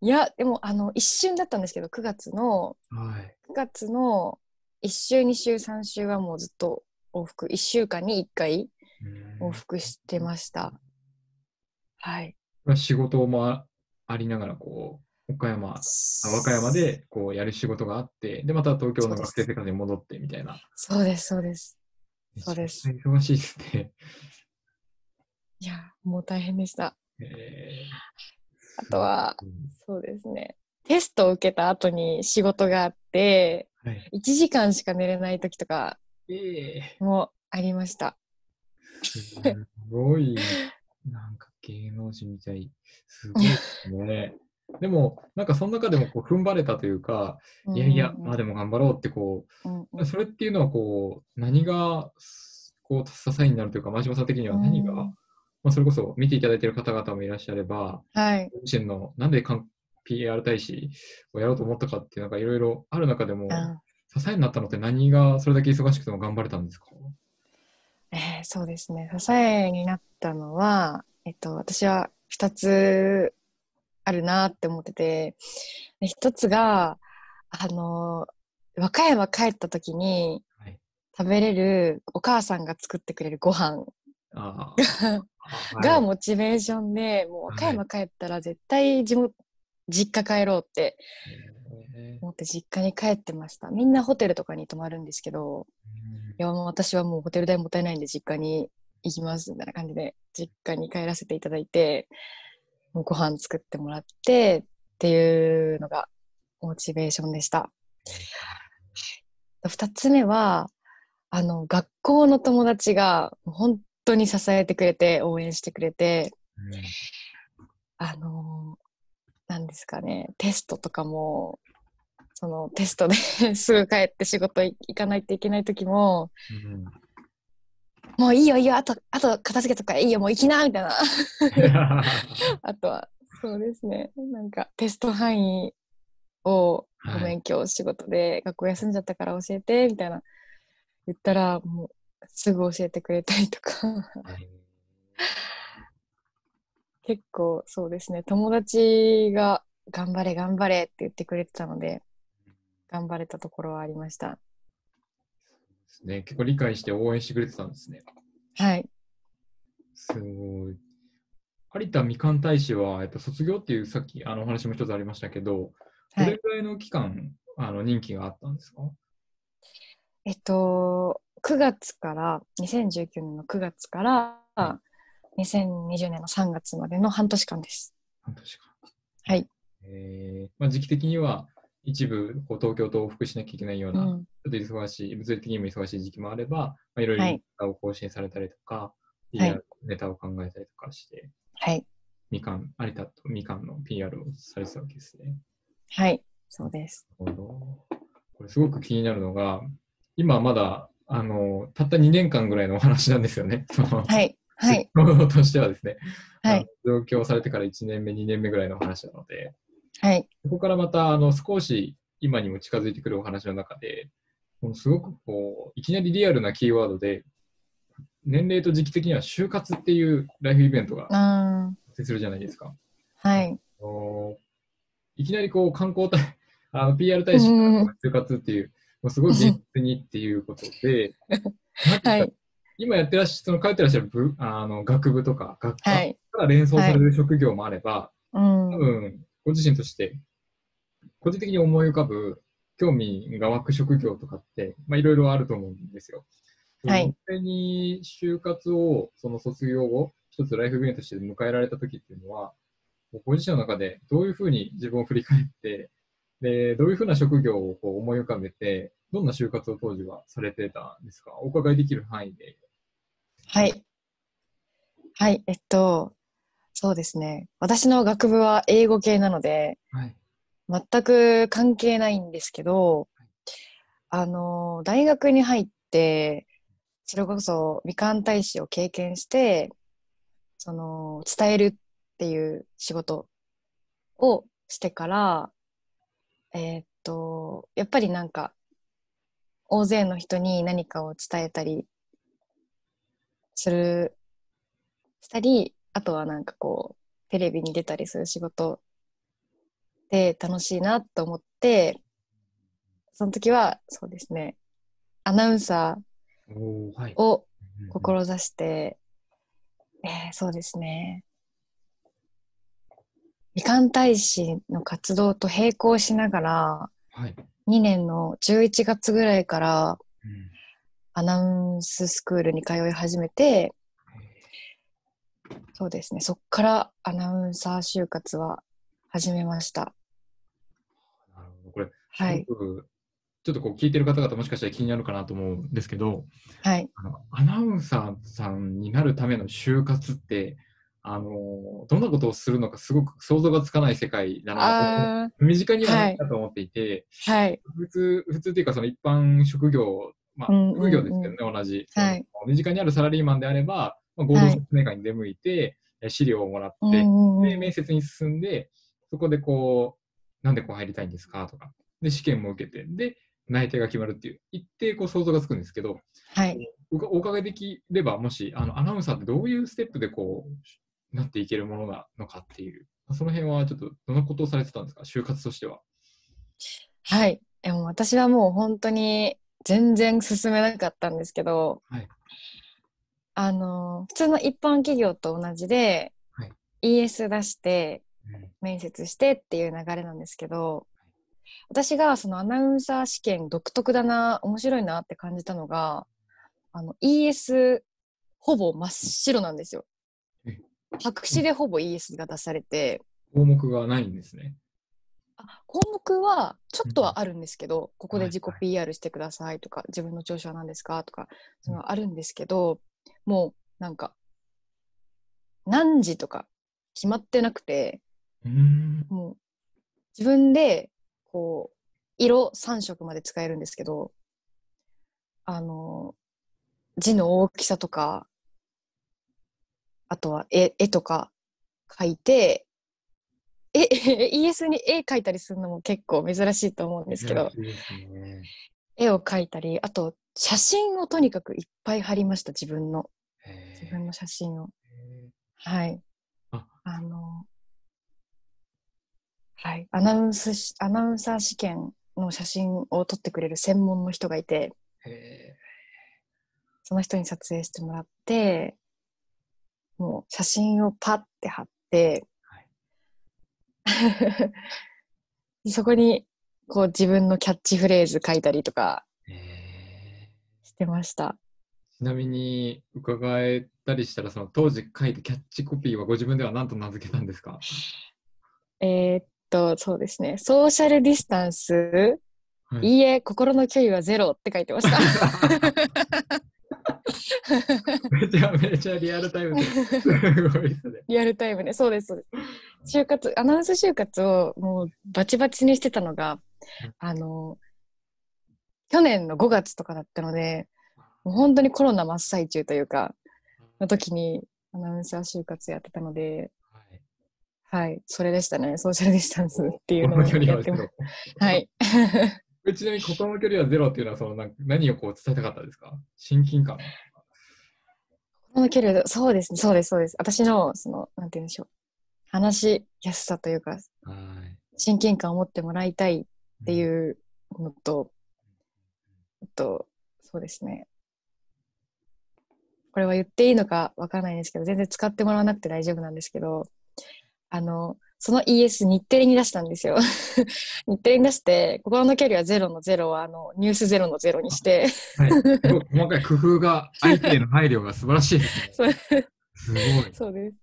[SPEAKER 2] いや、でも、あの、一瞬だったんですけど、9月の、
[SPEAKER 1] はい。
[SPEAKER 2] 9月の1週、2週、3週はもうずっと往復、1週間に1回往復してました。はい。
[SPEAKER 1] うん仕事もあありながら、こう、岡山、あ和歌山でこうやる仕事があって、で、また東京の学生生活に戻ってみたいな。
[SPEAKER 2] そうです、そうです。そうです
[SPEAKER 1] 忙しいですね。
[SPEAKER 2] いや、もう大変でした。
[SPEAKER 1] え
[SPEAKER 2] あとは、
[SPEAKER 1] ー
[SPEAKER 2] そうですね。テストを受けた後に仕事があって、
[SPEAKER 1] はい、
[SPEAKER 2] 1時間しか寝れない時とか
[SPEAKER 1] ええ
[SPEAKER 2] もありました。
[SPEAKER 1] すごい、なんか芸能人みたい。すごいですね。[laughs] でも、なんかその中でもこう踏ん張れたというか、いやいや、まあでも頑張ろうってこ
[SPEAKER 2] うんうん
[SPEAKER 1] う、それっていうのはこう、何がこう支えになるというか、真島さん的には何が、
[SPEAKER 2] うん
[SPEAKER 1] まあ、それこそ見ていただいている方々もいらっしゃれば、
[SPEAKER 2] はい。
[SPEAKER 1] ご自身のなんで PR 大使をやろうと思ったかっていうのがいろいろある中でも、
[SPEAKER 2] あ
[SPEAKER 1] 支えになったのって何がそれだけ忙しくても頑張れたんですか？
[SPEAKER 2] えーそうですね。支えになったのは、えっと、私は2つあるなって思ってて、で1つが、あの、和歌山帰った時に
[SPEAKER 1] はい。
[SPEAKER 2] 食べれるお母さんが作ってくれるご飯。が
[SPEAKER 1] はい
[SPEAKER 2] モチベーションで、もう和歌山
[SPEAKER 1] はい
[SPEAKER 2] 帰ったら絶対地元、実家帰ろうって
[SPEAKER 1] え
[SPEAKER 2] 思って実家に帰ってました。みんなホテルとかに泊まるんですけど、いやもう私はもうホテル代もったいないんで実家に行きますみたいな感じで実家に帰らせていただいてもうご飯作ってもらってっていうのがモチベーションでした。2つ目はあの学校の友達が本当に支えてくれて応援してくれてあのなんですかねテストとかもそのテストで [laughs] すぐ帰って仕事行かないといけない時も
[SPEAKER 1] うん
[SPEAKER 2] もういいよいいよ、あと、あと片付けとかいいよ、もう行きなみたいな。[laughs] あとは、そうですね。なんかテスト範囲を
[SPEAKER 1] はい。
[SPEAKER 2] ごめん、今日仕事で学校休んじゃったから教えて、みたいな。言ったら、もうすぐ教えてくれたりとか、結構そうですね、友達が頑張れ頑張れって言ってくれてたので、頑張れたところはありました。
[SPEAKER 1] ですね。結構理解して応援してくれてたんですね。
[SPEAKER 2] はい。
[SPEAKER 1] すごい。有田みかん大使は、えっと、卒業っていうさっきあのお話も一つありましたけど、ど
[SPEAKER 2] はい。
[SPEAKER 1] れくらいの期間、あの任期があったんですか？
[SPEAKER 2] えっと、9月から、2019年の9月から、
[SPEAKER 1] は
[SPEAKER 2] 2020年の3月までの半年間です。
[SPEAKER 1] 半年間。
[SPEAKER 2] はい。
[SPEAKER 1] えーまあ、時期的には一部こう東京と往復しなきゃいけないような、
[SPEAKER 2] うん。
[SPEAKER 1] ちょっと忙しい、物理的にも忙しい時期もあれば、まあ、いろいろ
[SPEAKER 2] はい
[SPEAKER 1] ネタを更新されたりとか、
[SPEAKER 2] い
[SPEAKER 1] PR ネタを考えたりとかして、
[SPEAKER 2] はい。
[SPEAKER 1] みかん、有田とみかんの PR をされてたわけですね。
[SPEAKER 2] はい。そうです。
[SPEAKER 1] なるほど。これすごく気になるのが、今まだ、あの、たった2年間ぐらいのお話なんですよね。[laughs] その
[SPEAKER 2] はい。はい。
[SPEAKER 1] としてはですね、
[SPEAKER 2] はい。
[SPEAKER 1] 上京されてから1年目、2年目ぐらいの話なので、
[SPEAKER 2] はい。
[SPEAKER 1] そこからまたあの少し今にも近づいてくるお話の中で、このすごくこういきなりリアルなキーワードで、年齢と時期的には就活っていうライフイベントが発生するじゃないですか。
[SPEAKER 2] はい。
[SPEAKER 1] あのいきなりこう観光大 [laughs] あの PR 大使から就活っていう、もうすごい現実にっていうことで、
[SPEAKER 2] はい。
[SPEAKER 1] 今やってらっしゃその通ってらっしゃる部あの学部とか学科
[SPEAKER 2] はい。
[SPEAKER 1] から連想される職業もあれば、
[SPEAKER 2] うん。
[SPEAKER 1] 多分、ご自身として、個人的に思い浮かぶ興味が湧く職業とかって、まあ、いろいろあると思うんですよ。
[SPEAKER 2] はい
[SPEAKER 1] 実際に就活を、その卒業後、一つライフイベントとして迎えられた時っていうのは、ご自身の中でどういうふうに自分を振り返って、で、どういうふうな職業をこう思い浮かべて、どんな就活を当時はされてたんですか？お伺いできる範囲で。
[SPEAKER 2] はい。はい。えっと、そうですね。私の学部は英語系なので、
[SPEAKER 1] はい。
[SPEAKER 2] 全く関係ないんですけど、あの、大学に入って、それこそ美観大使を経験して、その、伝えるっていう仕事をしてから、えーっと、やっぱりなんか、大勢の人に何かを伝えたりする、したり、あとはなんかこう、テレビに出たりする仕事で楽しいなと思って、その時はそうですね、アナウンサ
[SPEAKER 1] おー。
[SPEAKER 2] を
[SPEAKER 1] うん
[SPEAKER 2] 志して、えーそうですね、みかん大使の活動と並行しながら、
[SPEAKER 1] はい。
[SPEAKER 2] 2年の11月ぐらいから
[SPEAKER 1] うん
[SPEAKER 2] アナウンススクールに通い始めて、そうですね、そっからアナウンサー就活は始めました。
[SPEAKER 1] なるほど。これ、
[SPEAKER 2] はい。
[SPEAKER 1] ちょっとこう聞いてる方々もしかしたら気になるかなと思うんですけど、
[SPEAKER 2] はい。
[SPEAKER 1] あのアナウンサーさんになるための就活って、あのどんなことをするのかすごく想像がつかない世界だな
[SPEAKER 2] あ
[SPEAKER 1] と、身近にはないなと思っていて、
[SPEAKER 2] ー、はい。
[SPEAKER 1] 普通、普通っていうかその一般職業、まあ、
[SPEAKER 2] うんうんうん
[SPEAKER 1] 職業ですけどね、同じ。
[SPEAKER 2] はい
[SPEAKER 1] 身近にあるサラリーマンであれば、まあ、合同説明会に出向いて、え資料をもらって、で、面接に進んで、そこでこう、なんでこう入りたいんですかとか、で、試験も受けて、で、内定が決まるっていう、一定こう想像がつくんですけど、
[SPEAKER 2] はい。
[SPEAKER 1] おお伺いできれば、もし、あの、アナウンサーってどういうステップでこう、なっていけるものなのかっていう、その辺はちょっとどんなことをされてたんですか、就活としては。
[SPEAKER 2] はい。でも私はもう本当に全然進めなかったんですけど、
[SPEAKER 1] はい
[SPEAKER 2] あの、普通の一般企業と同じで、
[SPEAKER 1] はい。
[SPEAKER 2] ES 出して、面接してっていう流れなんですけど、私がそのアナウンサー試験独特だな、面白いなって感じたのが、あの ES ほぼ真っ白なんですよ。
[SPEAKER 1] え。
[SPEAKER 2] 白紙でほぼ ES が出されて、
[SPEAKER 1] 項目がないんですね。
[SPEAKER 2] あ項目はちょっとはあるんですけど、ここで自己 PR してくださいとか、自分の長所は何ですかとか、そのあるんですけど、もうなんか、何時とか決まってなくて、
[SPEAKER 1] うーん。
[SPEAKER 2] もう自分でこう色3色まで使えるんですけどあの字の大きさとか、あとは絵絵とか描いて、え、ES に絵描いたりするのも結構珍しいと思うんですけど、絵を描いたり、あと写真をとにかくいっぱい貼りました、自分の。自分の写真を。
[SPEAKER 1] へ
[SPEAKER 2] はい。
[SPEAKER 1] あ
[SPEAKER 2] あの、はい。アナウンスし、アナウンサー試験の写真を撮ってくれる専門の人がいて、その人に撮影してもらって、もう写真をパッて貼って、[laughs] そこにこう自分のキャッチフレーズ書いたりとかしてました。
[SPEAKER 1] ーちなみに伺えたりしたらその当時書いたキャッチコピーはご自分では何と名付けたんですか？
[SPEAKER 2] えーっと、そうですね。ソーシャルディスタンス、
[SPEAKER 1] はい
[SPEAKER 2] いいえ、心の距離はゼロって書いてました。
[SPEAKER 1] めちゃめちゃリアルタイムですごいですね。
[SPEAKER 2] リアルタイムで、そうです。そうです就活、アナウンス就活をもうバチバチにしてたのが、あの、去年の5月とかだったので、もう本当にコロナ真っ最中というか、の時にアナウンサー就活やってたので、
[SPEAKER 1] はい
[SPEAKER 2] はい、それでしたね。ソーシャルディスタンスっていうのをやってます。
[SPEAKER 1] ロ。
[SPEAKER 2] はい。[laughs]
[SPEAKER 1] えちなみに心の距離はゼロっていうのはそのな何をこう伝えたかったですか？親近感
[SPEAKER 2] この距離は、そうですね、そうです、そうです。私の、その、なんて言うんでしょう。話しやすさというか、
[SPEAKER 1] はい。
[SPEAKER 2] 親近感を持ってもらいたいって
[SPEAKER 1] う
[SPEAKER 2] いうのと、あと、そうですね。これは言っていいのかわからないんですけど、全然使ってもらわなくて大丈夫なんですけど、あの、その ES 日テレに出したんですよ。[laughs] 日テレに出して、心の距離はゼロのゼロは、あの、ニュースゼロのゼロにして、
[SPEAKER 1] はい、細かい工夫が、相手への配慮が素晴らしいですね。[laughs] すごい。
[SPEAKER 2] そうです。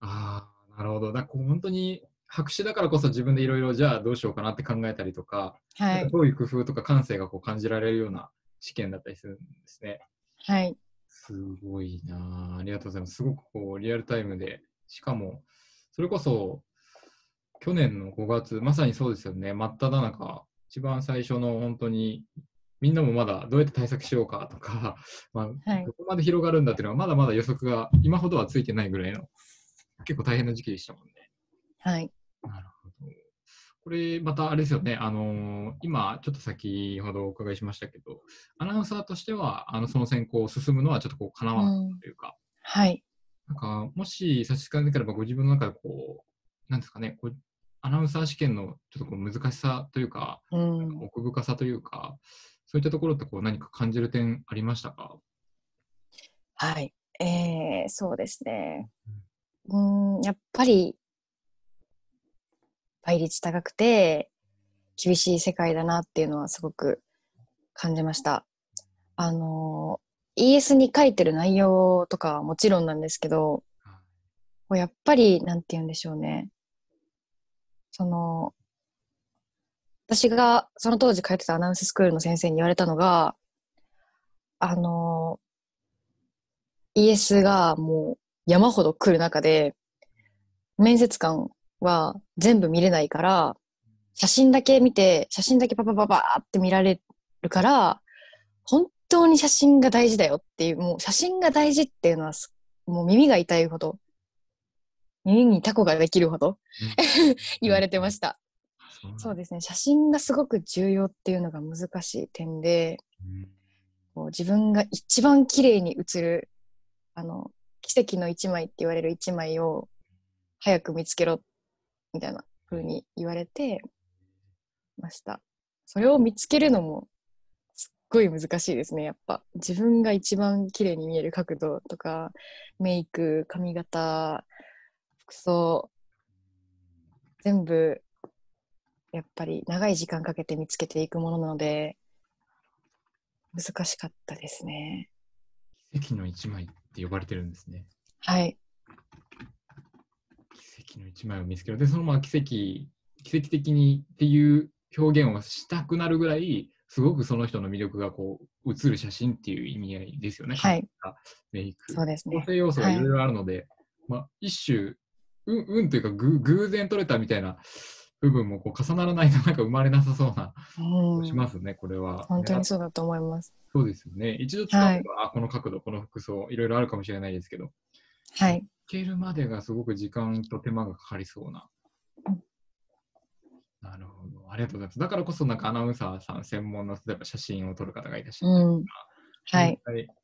[SPEAKER 1] ああ、なるほど。だ本当に白紙だからこそ自分でいろいろじゃあどうしようかなって考えたりとか、
[SPEAKER 2] はい。
[SPEAKER 1] どういう工夫とか感性がこう感じられるような試験だったりするんですね。
[SPEAKER 2] はい。
[SPEAKER 1] すごいなあありがとうございます。すごくこうリアルタイムで、しかも、それこそ去年の5月、まさにそうですよね、真っ只中、一番最初の本当に、みんなもまだどうやって対策しようかとか、[laughs] まあ
[SPEAKER 2] はい
[SPEAKER 1] どこまで広がるんだっていうのは、まだまだ予測が今ほどはついてないぐらいの、結構大変な時期でしたもんね。
[SPEAKER 2] はい。
[SPEAKER 1] なるほど。これ、またあれですよね、あのー今、ちょっと先ほどお伺いしましたけど、アナウンサーとしては、あのその選考を進むのはちょっとこう、かなわなかったというか、
[SPEAKER 2] はい。
[SPEAKER 1] なんか、もし差し支えなければ、ご自分の中でこう、なんですかね、こうアナウンサー試験のちょっとこう難しさというか、
[SPEAKER 2] うん。
[SPEAKER 1] 奥深さというか、そういったところってこう何か感じる点ありましたか？
[SPEAKER 2] はい。えー、そうですね。うーん、やっぱり、倍率高くて、厳しい世界だなっていうのはすごく感じました。あの、ES に書いてる内容とかはもちろんなんですけど、やっぱり、なんて言うんでしょうね。その、私がその当時通ってたアナウンススクールの先生に言われたのが、あの、ES がもう山ほど来る中で、面接官は全部見れないから、写真だけ見て、写真だけパパパパーって見られるから、本当に写真が大事だよっていう、もう写真が大事っていうのはす、もう耳が痛いほど、耳にタコができるほど言われてました。そうですね。写真がすごく重要っていうのが難しい点で、こう自分が一番綺麗に写る、あの、奇跡の一枚って言われる一枚を早く見つけろ、みたいな風に言われてました。それを見つけるのもすっごい難しいですね、やっぱ。自分が一番綺麗に見える角度とか、メイク、髪型、服装、全部、やっぱり長い時間かけて見つけていくものなので、難しかったですね。
[SPEAKER 1] 奇跡の一枚って呼ばれてるんですね。
[SPEAKER 2] はい。
[SPEAKER 1] の一枚を見つける。で、そのまま奇跡、奇跡的にっていう表現をしたくなるぐらい、すごくその人の魅力がこう映る写真っていう意味合いですよね。
[SPEAKER 2] はい。
[SPEAKER 1] メイク。
[SPEAKER 2] そうですね。
[SPEAKER 1] 構成要素がいろいろあるので、まあ、一種、うん、うんというかぐ偶然取れたみたいな部分もこう重ならないとなんか生まれなさそうな
[SPEAKER 2] うん
[SPEAKER 1] しますね、これは。
[SPEAKER 2] 本当にそうだと思います。
[SPEAKER 1] そうですよね。一度使えば、あこの角度、この服装、いろいろあるかもしれないですけど、
[SPEAKER 2] はい。
[SPEAKER 1] いけるまでがすごく時間と手間がかかりそうな
[SPEAKER 2] うん。
[SPEAKER 1] なるほど。ありがとうございます。だからこそ、なんかアナウンサーさん専門の、例えば写真を撮る方がいらっしゃる。
[SPEAKER 2] うん。はい。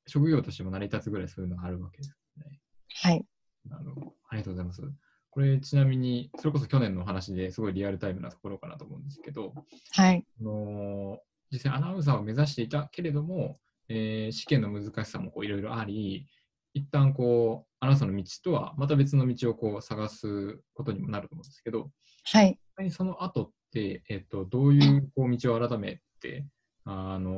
[SPEAKER 1] 職業としても成り立つぐらいそういうのがあるわけですね。
[SPEAKER 2] はい。
[SPEAKER 1] なるほど。ありがとうございます。これ、ちなみに、それこそ去年のお話ですごいリアルタイムなところかなと思うんですけど、
[SPEAKER 2] はい。
[SPEAKER 1] あの実際アナウンサーを目指していたけれども、えー試験の難しさもこういろいろあり、一旦こう、アナウンサーの道とはまた別の道をこう探すことにもなると思うんですけど、
[SPEAKER 2] はい。
[SPEAKER 1] その後って、えっと、どういうこう道を改めて、あの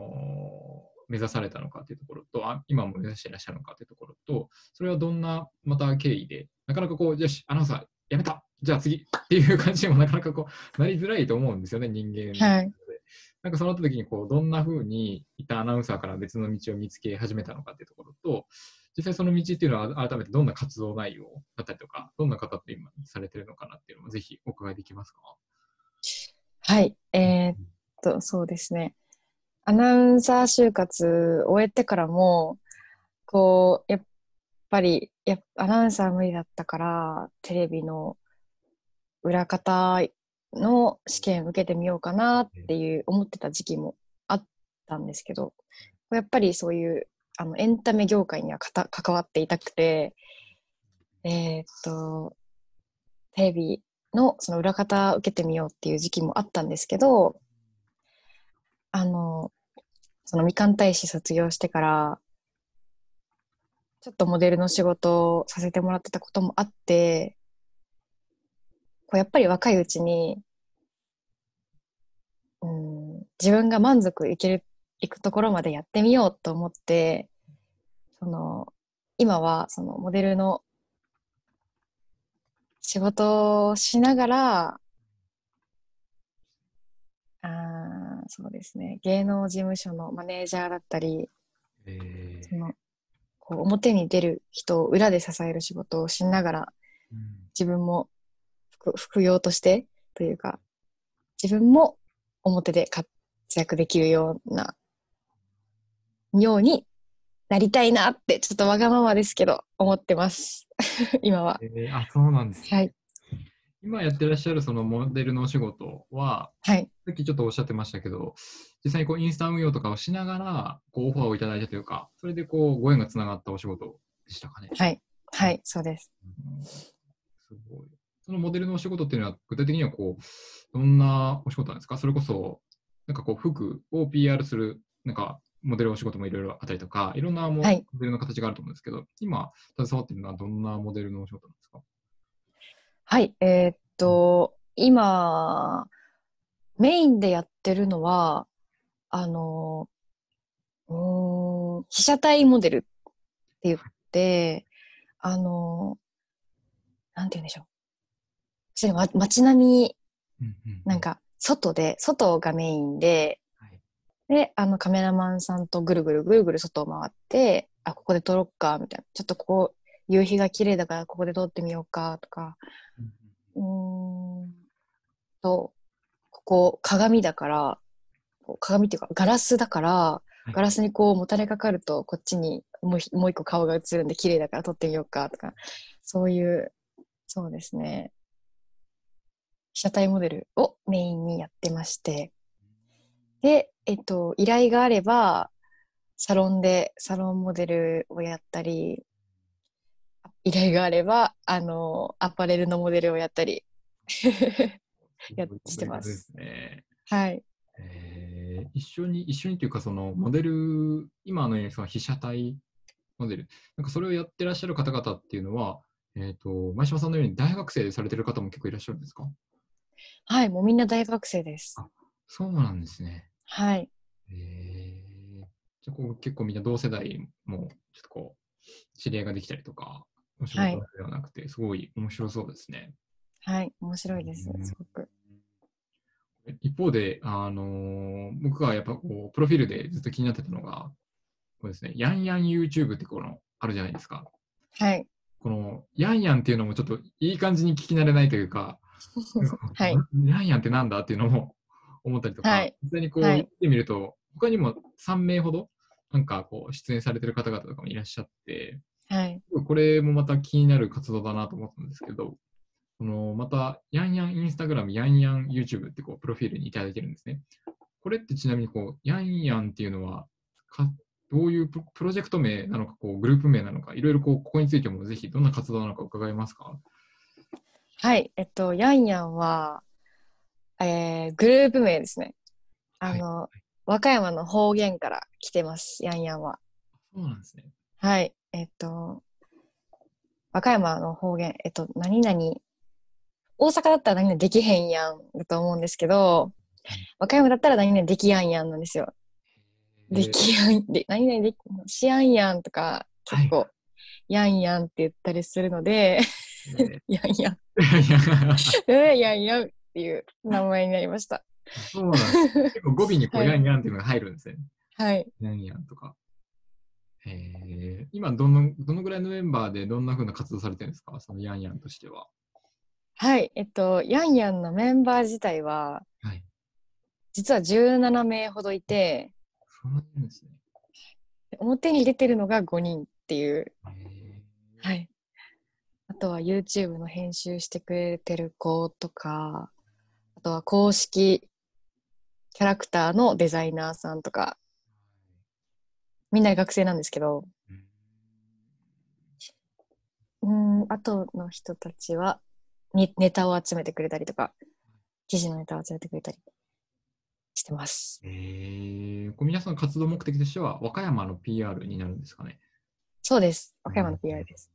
[SPEAKER 1] 目指されたのかというところとあ、今も目指していらっしゃるのかというところと、それはどんなまた経緯で、なかなかこう、よし、アナウンサーやめたじゃあ次っていう感じにもなかなかこう、なりづらいと思うんですよね、人間。
[SPEAKER 2] はい。
[SPEAKER 1] なんかその時にこうどんな風にいたアナウンサーから別の道を見つけ始めたのかっていうところと、実際その道っていうのは改めてどんな活動内容だったりとか、どんな方って今されてるのかなっていうのもぜひお伺いできますか？
[SPEAKER 2] はい。えーっと、そうですね。アナウンサー就活終えてからも、こう、やっぱり、やっアナウンサー無理だったから、テレビの裏方の試験受けてみようかなっていう思ってた時期もあったんですけど、やっぱりそういうあのエンタメ業界にはかた関わっていたくて、えーっと、テレビのその裏方受けてみようっていう時期もあったんですけど、あの、そのみかん大使卒業してから、ちょっとモデルの仕事をさせてもらってたこともあって、こうやっぱり若いうちに、うん、自分が満足いける、いくところまでやってみようと思って、その、今はそのモデルの仕事をしながら、あーそうですね、芸能事務所のマネージャーだったり、
[SPEAKER 1] え
[SPEAKER 2] そのこう表に出る人を裏で支える仕事をしながら、自分も副副業としてというか、自分も表で活躍できるような、ようになりたいなって、ちょっとわがままですけど、思ってます。[laughs] 今は。
[SPEAKER 1] えーあ、そうなんです、ね
[SPEAKER 2] はい。
[SPEAKER 1] 今やってらっしゃるそのモデルのお仕事は、
[SPEAKER 2] はい。
[SPEAKER 1] さっきちょっとおっしゃってましたけど、実際にこうインスタ運用とかをしながら、こうオファーをいただいたというか、それでこうご縁がつながったお仕事でしたかね。
[SPEAKER 2] はい。はい。そうです。
[SPEAKER 1] うんすごい。そのモデルのお仕事っていうのは、具体的にはこう、どんなお仕事なんですか？それこそ、なんかこう、服を PR する、なんか、モデルお仕事もいろいろあったりとか、いろんなモデルの形があると思うんですけど、今、携わっているのはどんなモデルのお仕事なんですか？
[SPEAKER 2] はい。えーっと、今、メインでやってるのは、あの、うーん、被写体モデルって言って、あの、なんて言うんでしょう。街並み、なん、か、外で、外がメインで、
[SPEAKER 1] はい
[SPEAKER 2] で、あの、カメラマンさんとぐるぐるぐるぐる外を回って、あ、ここで撮ろっか、みたいな。ちょっとここ、夕日が綺麗だからここで撮ってみようか、とか、うーん。と、ここ鏡だから、鏡っていうかガラスだから、
[SPEAKER 1] い。
[SPEAKER 2] ガラスにこうもたれかかるとこっちにもうひもう一個顔が映るんで綺麗だから撮ってみようかとか、そういう、そうですね、被写体モデルをメインにやってまして、で、えっと、依頼があれば、サロンでサロンモデルをやったり、依頼があれば、あの、アパレルのモデルをやったり、[laughs] やっしてます
[SPEAKER 1] ですね。
[SPEAKER 2] はい。
[SPEAKER 1] えー一緒に、一緒にというか、そのモデル、今のようにその被写体モデル、なんかそれをやってらっしゃる方々っていうのは、えっ、と、前島さんのように大学生でされてる方も結構いらっしゃるんですか？
[SPEAKER 2] はい、もうみんな大学生です。
[SPEAKER 1] あそうなんですね。
[SPEAKER 2] はい。
[SPEAKER 1] えー、じゃあこう結構みんな同世代もちょっとこう知り合いができたりとか、お仕事ではなくて、すごい面白そうですね。
[SPEAKER 2] はい、面白いです
[SPEAKER 1] う、ん
[SPEAKER 2] すごく。
[SPEAKER 1] 一方で、あのー僕がやっぱこうプロフィールでずっと気になってたのが、これですね、ヤンヤン YouTube ってこのあるじゃないですか。
[SPEAKER 2] はい。
[SPEAKER 1] このヤンヤンっていうのもちょっといい感じに聞き慣れないというか、[laughs]
[SPEAKER 2] はい。
[SPEAKER 1] ヤンヤンってなんだっていうのも思ったりとか、
[SPEAKER 2] はい
[SPEAKER 1] 実際にこう
[SPEAKER 2] はい
[SPEAKER 1] 見てみると、他にも3名ほど、なんかこう出演されてる方々とかもいらっしゃって、
[SPEAKER 2] はい。
[SPEAKER 1] これもまた気になる活動だなと思ったんですけど、このまた、ヤンヤンインスタグラム、ヤンヤン YouTube ってこうプロフィールにいただいてるんですね。これってちなみにこう、ヤンヤンっていうのはか、どういうププロジェクト名なのか、こうグループ名なのか、いろいろこうここについてもぜひどんな活動なのか伺えますか？
[SPEAKER 2] はい。えっと、ヤンヤンは、えー、グループ名ですね。あの、和歌山の方言から来てます、ヤンヤンは。
[SPEAKER 1] そうなんですね。
[SPEAKER 2] はい。えっと、和歌山の方言、えっと、何々、大阪だったら何々できへんやんだと思うんですけど、和歌山だったら何々できやんやんなんですよ。できやん、で、何々でき、しやんやんとか、結構、やんやんって言ったりするので、[laughs] [laughs]
[SPEAKER 1] え
[SPEAKER 2] やんやん、
[SPEAKER 1] や
[SPEAKER 2] んやんっていう名前になりました。
[SPEAKER 1] そうなんです。結構語尾にこう、
[SPEAKER 2] はい
[SPEAKER 1] ヤンヤンっていうのが入るんですね。
[SPEAKER 2] はい。
[SPEAKER 1] ヤンヤンとか。えー、今どの、どのぐらいのメンバーでどんな風な活動されてるんですか？そのヤンヤンとしては。
[SPEAKER 2] はい。えっと、ヤンヤンのメンバー自体は、
[SPEAKER 1] はい。
[SPEAKER 2] 実は17名ほどいて、
[SPEAKER 1] そうなんですね。
[SPEAKER 2] 表に出てるのが5人っていう、
[SPEAKER 1] え
[SPEAKER 2] はい。あとは YouTube の編集してくれてる子とか、あとは公式キャラクターのデザイナーさんとか、みんな学生なんですけど、
[SPEAKER 1] ーうん
[SPEAKER 2] うん、あとの人たちはにネタを集めてくれたりとか、記事のネタを集めてくれたりしてます。
[SPEAKER 1] えー、こう皆さんの活動目的としては、和歌山の PR になるんですかね？
[SPEAKER 2] そうです。和歌山の PR です。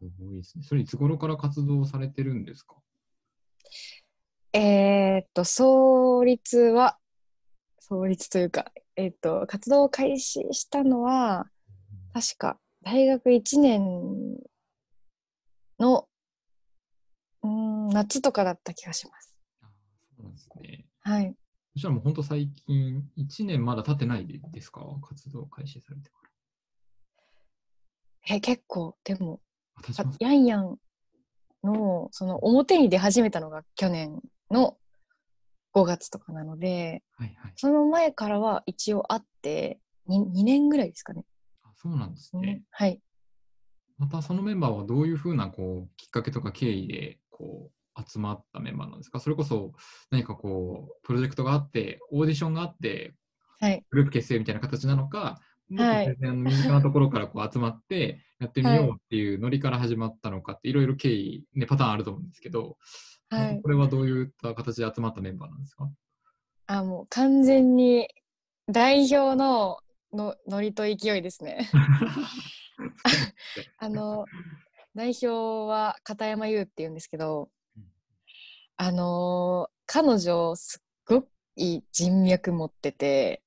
[SPEAKER 1] すごいですね。それいつ頃から活動されてるんですか？
[SPEAKER 2] と、創立は、創立というか、えーっと、活動を開始したのは、確か大学1年の、うーん、夏とかだった気がします。
[SPEAKER 1] あそうなんですね。
[SPEAKER 2] はい。
[SPEAKER 1] そしたらもう本当最近、1年まだ経ってないですか？活動開始されてか
[SPEAKER 2] え、結構、でも、
[SPEAKER 1] ら。あ経ちます
[SPEAKER 2] あヤンヤンの、その表に出始めたのが去年の5月とかなので、
[SPEAKER 1] はいはい。
[SPEAKER 2] その前からは一応あって、2, 2年ぐらいですかね。
[SPEAKER 1] あそうなんですね。
[SPEAKER 2] ねはい。
[SPEAKER 1] またそのメンバーはどういうふうなこうきっかけとか経緯でこう集まったメンバーなんですか？それこそ何かこうプロジェクトがあってオーディションがあって
[SPEAKER 2] はい。
[SPEAKER 1] グループ結成みたいな形なのか、もっと
[SPEAKER 2] はい。
[SPEAKER 1] 身近なところからこう集まって [laughs] やってみようっていうノリから始まったのかっていろいろ経緯、ね、パターンあると思うんですけど、
[SPEAKER 2] はい。
[SPEAKER 1] これはどういった形で集まったメンバーなんですか？
[SPEAKER 2] あ、もう完全に代表ののノリと勢いですね。[laughs] あの、代表は片山優っていうんですけど
[SPEAKER 1] うん、
[SPEAKER 2] あのー彼女すっごい人脈持ってて、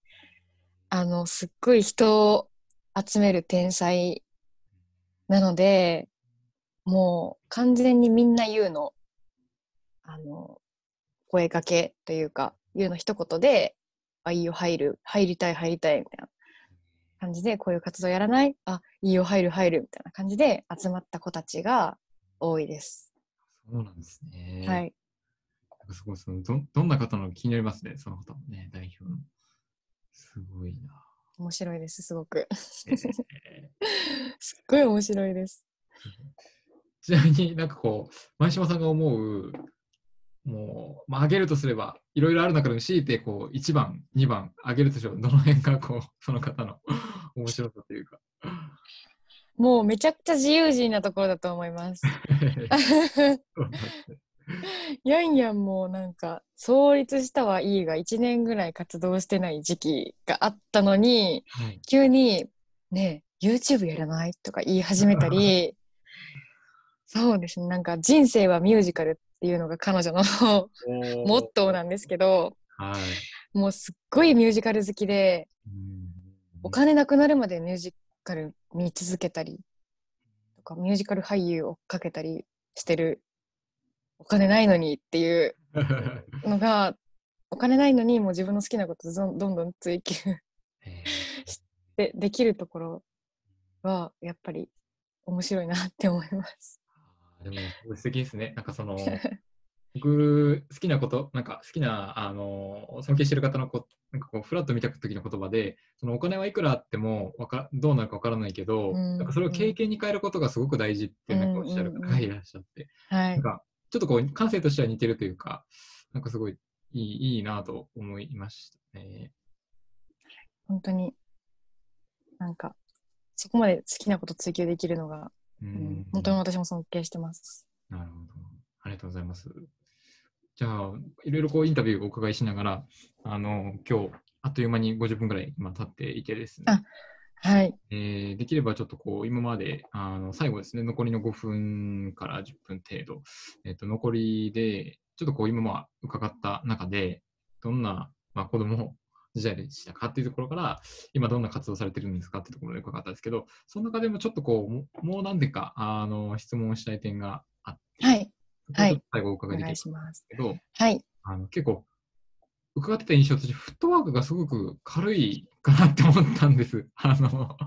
[SPEAKER 2] あの、すっごい人を集める天才なので、もう完全にみんな言うの、あの、声かけというか、言うの一言で、あ、いいよ、入る、入りたい、入りたい、みたいな感じで、こういう活動やらないあ、いいよ、入る、入る、みたいな感じで集まった子たちが多いです。
[SPEAKER 1] そうなんですね。
[SPEAKER 2] はい。
[SPEAKER 1] なんかすごいそのど、どんな方なのか気になりますね、その方もね、代表の。すごいな。
[SPEAKER 2] 面白いです、すごく。
[SPEAKER 1] えー
[SPEAKER 2] すっごい面白いです。
[SPEAKER 1] ちなみになんかこう、前島さんが思う、もう、まあ、上げるとすれば、いろいろある中でも強いてこう1番、2番上げるとすれば、どの辺がこう、[laughs] その方の [laughs] 面白さというか。
[SPEAKER 2] もうめちゃくちゃ自由人なところだと思います。[laughs] [laughs] ヤンヤンもなんか創立したはいいが1年ぐらい活動してない時期があったのに
[SPEAKER 1] はい、
[SPEAKER 2] 急にね YouTube やらないとか言い始めたり [laughs] そうですね。なんか人生はミュージカルっていうのが彼女の [laughs] モットーなんですけど
[SPEAKER 1] はい。
[SPEAKER 2] もうすっごいミュージカル好きで
[SPEAKER 1] うん。
[SPEAKER 2] お金なくなるまでミュージカル見続けたりとかミュージカル俳優をかけたりしてるお金ないのにっていう [laughs] のがお金ないのにもう自分の好きなことどんどんどん追求
[SPEAKER 1] え
[SPEAKER 2] で [laughs] できるところはやっぱり面白いなって思います。
[SPEAKER 1] ーでも、素敵ですね。なんかその、[laughs] 僕、好きなこと、なんか好きな、あの、尊敬してる方のこなんかこう、フラッと見た時の言葉で、そのお金はいくらあってもわかどうなるかわからないけど、
[SPEAKER 2] うん
[SPEAKER 1] なんかそれを経験に変えることがすごく大事ってなんかおっしゃる方がいらっしゃって、
[SPEAKER 2] はい。
[SPEAKER 1] なんかちょっとこう、感性としては似てるというか、なんかすごいいいいいなと思いましたね。
[SPEAKER 2] 本当に、なんか、そこまで好きなこと追求できるのが、
[SPEAKER 1] う
[SPEAKER 2] うん
[SPEAKER 1] ん、
[SPEAKER 2] 本当に私も尊敬してます。
[SPEAKER 1] なるほど。ありがとうございます。じゃあ、いろいろこうインタビューをお伺いしながら、あの、今日、あっという間に50分ぐらい今経っていてですね、
[SPEAKER 2] あはい。
[SPEAKER 1] えーできればちょっとこう、今まで、あの、最後ですね、残りの5分から10分程度、えっ、と、残りで、ちょっとこう、今まあ伺った中で、どんな、まあ、子供時代でしたかっていうところから、今どんな活動されてるんですかっていうところで伺ったんですけど、その中でもちょっとこう、ももう何点か、あの、質問をしたい点があって、
[SPEAKER 2] はい。
[SPEAKER 1] 最後お伺いできるんです。けど、
[SPEAKER 2] はい。
[SPEAKER 1] あの結構、伺ってた印象として、フットワークがすごく軽いかなって思ったんです。[laughs] あの、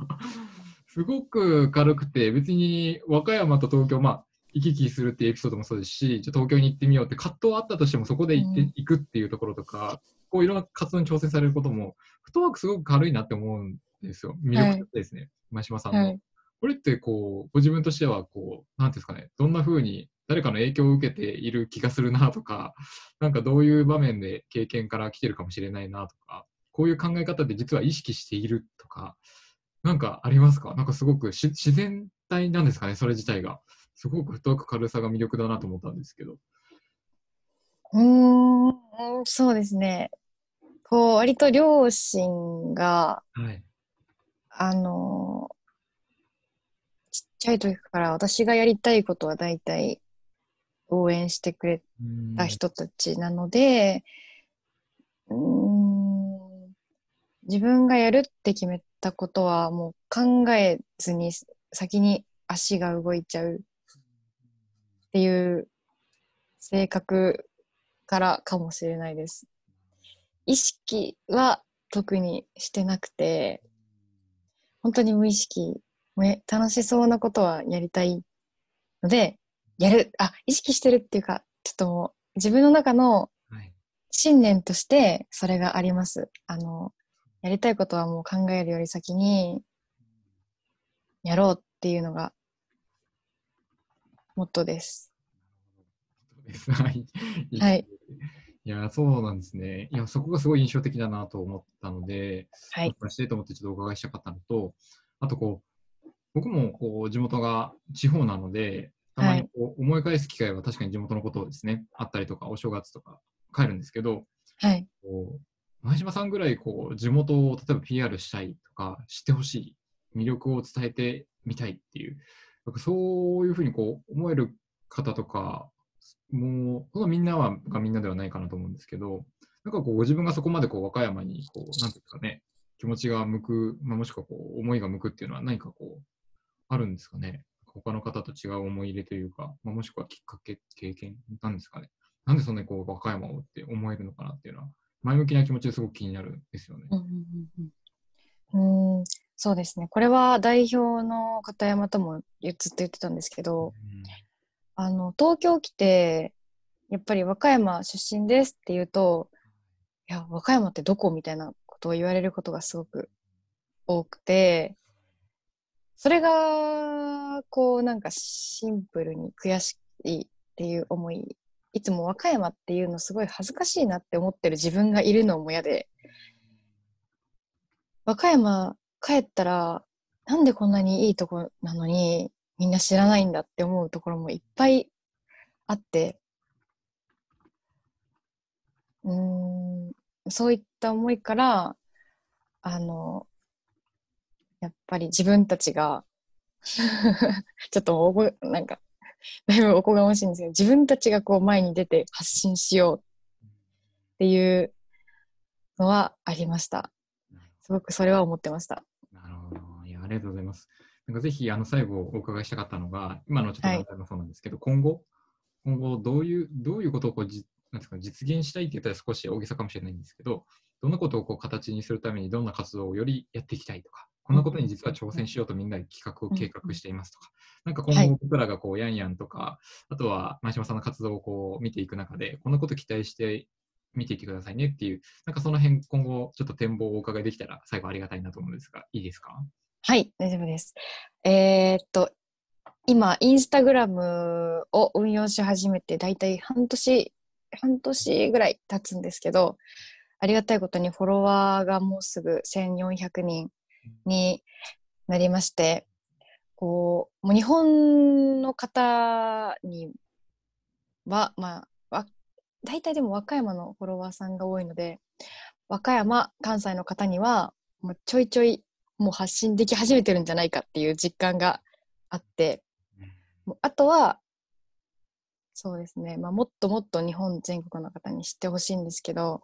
[SPEAKER 1] すごく軽くて、別に和歌山と東京、まあ、行き来するっていうエピソードもそうですし、じゃあ東京に行ってみようって葛藤あったとしても、そこで行って、
[SPEAKER 2] うん
[SPEAKER 1] 行くっていうところとか、こういろんな活動に挑戦されることも、フットワークすごく軽いなって思うんですよ。魅力的ですね、前島さんの。
[SPEAKER 2] はい。
[SPEAKER 1] これってこう、ご自分としてはこう、なんていうんですかね、どんな風に誰かの影響を受けている気がするなとか、[laughs] なんかどういう場面で経験から来てるかもしれないなとか、こういう考え方で実は意識しているとか、なんかありますか？なんかすごくし自然体なんですかね、それ自体が。すごくフットワーク軽さが魅力だなと思ったんですけど。
[SPEAKER 2] うーん、そうですね。こう、割と両親が、
[SPEAKER 1] はい。
[SPEAKER 2] あのちっちゃい時から私がやりたいことは大体応援してくれた人たちなので、うーん、自分がやるって決めたことはもう考えずに先に足が動いちゃうっていう性格からかもしれないです。意識は特にしてなくて、本当に無意識、ね楽しそうなことはやりたいので、やる、あ、意識してるっていうか、ちょっと自分の中の
[SPEAKER 1] はい。
[SPEAKER 2] 信念としてそれがあります。あの、やりたいことはもう考えるより先にやろうっていうのがモットーです。
[SPEAKER 1] はい。
[SPEAKER 2] はい。
[SPEAKER 1] いや、そうなんですね。いや、そこがすごい印象的だなと思ったので、
[SPEAKER 2] はい。
[SPEAKER 1] してと思ってちょっとお伺いしたかったのと、あとこう、僕もこう地元が地方なので、たまにこう思い返す機会は確かに地元のことをですね、あったりとか、お正月とか帰るんですけど、
[SPEAKER 2] はい。
[SPEAKER 1] こう前島さんぐらいこう地元を例えば PR したいとか、知ってほしい、魅力を伝えてみたいっていう、なんかそういうふうにこう思える方とか、もう、みんなはがみんなではないかなと思うんですけど、なんかこうご自分がそこまでこう和歌山にこう、なんていうかね、気持ちが向く、まあ、もしくはこう思いが向くっていうのは何かこう、あるんですかね？他の方と違う思い入れというか、まあ、もしくはきっかけ、経験なんですかね。なんでそんなにこう和歌山をって思えるのかなっていうのは、前向きな気持ちですごく気になるんですよね。
[SPEAKER 2] うんうんうんうん、うーんそうですね。これは代表の片山ともずっと言ってたんですけど、あの、東京来て、やっぱり和歌山出身ですって言うと、いや、和歌山ってどこみたいなことを言われることがすごく多くて、それが、こう、なんかシンプルに悔しいっていう思い、いつも和歌山っていうのすごい恥ずかしいなって思ってる自分がいるのも嫌で、和歌山帰ったら、なんでこんなにいいとこなのに、みんな知らないんだって思うところもいっぱいあって、うん、そういった思いから、あの、やっぱり自分たちが、[laughs] ちょっとおこ、なんか、だいぶおこがましいんですけど、自分たちがこう前に出て発信しようっていうのはありました。すごくそれは思ってました。
[SPEAKER 1] なるほど。いや、ありがとうございます。なんかぜひ、あの、最後お伺いしたかったのが、今のちょっと
[SPEAKER 2] はい
[SPEAKER 1] 問題もそうなんですけど、今後、今後、どういう、どういうことをこうじなんですか実現したいって言ったら少し大げさかもしれないんですけど、どんなことをこう形にするために、どんな活動をよりやっていきたいとか、こんなことに実は挑戦しようとみんなで企画を計画していますとか、なんか今
[SPEAKER 2] はい。
[SPEAKER 1] 後僕らがこう、ヤンヤンとか、あとは前島さんの活動をこう見ていく中で、こんなこと期待して見ていってくださいねっていう、なんかその辺今後ちょっと展望をお伺いできたら最後ありがたいなと思うんですが、いいですか？
[SPEAKER 2] はい、大丈夫です。えーっと、今、インスタグラムを運用し始めて、だいたい半年、半年ぐらい経つんですけど、ありがたいことにフォロワーがもうすぐ1400人になりまして、こう、もう日本の方には、まあ、わ大体でも和歌山のフォロワーさんが多いので、和歌山、関西の方には、もうちょいちょいもう発信でき始めてるんじゃないかっていう実感があって、もうあとは、そうですね、まあ、もっともっと日本全国の方に知ってほしいんですけど、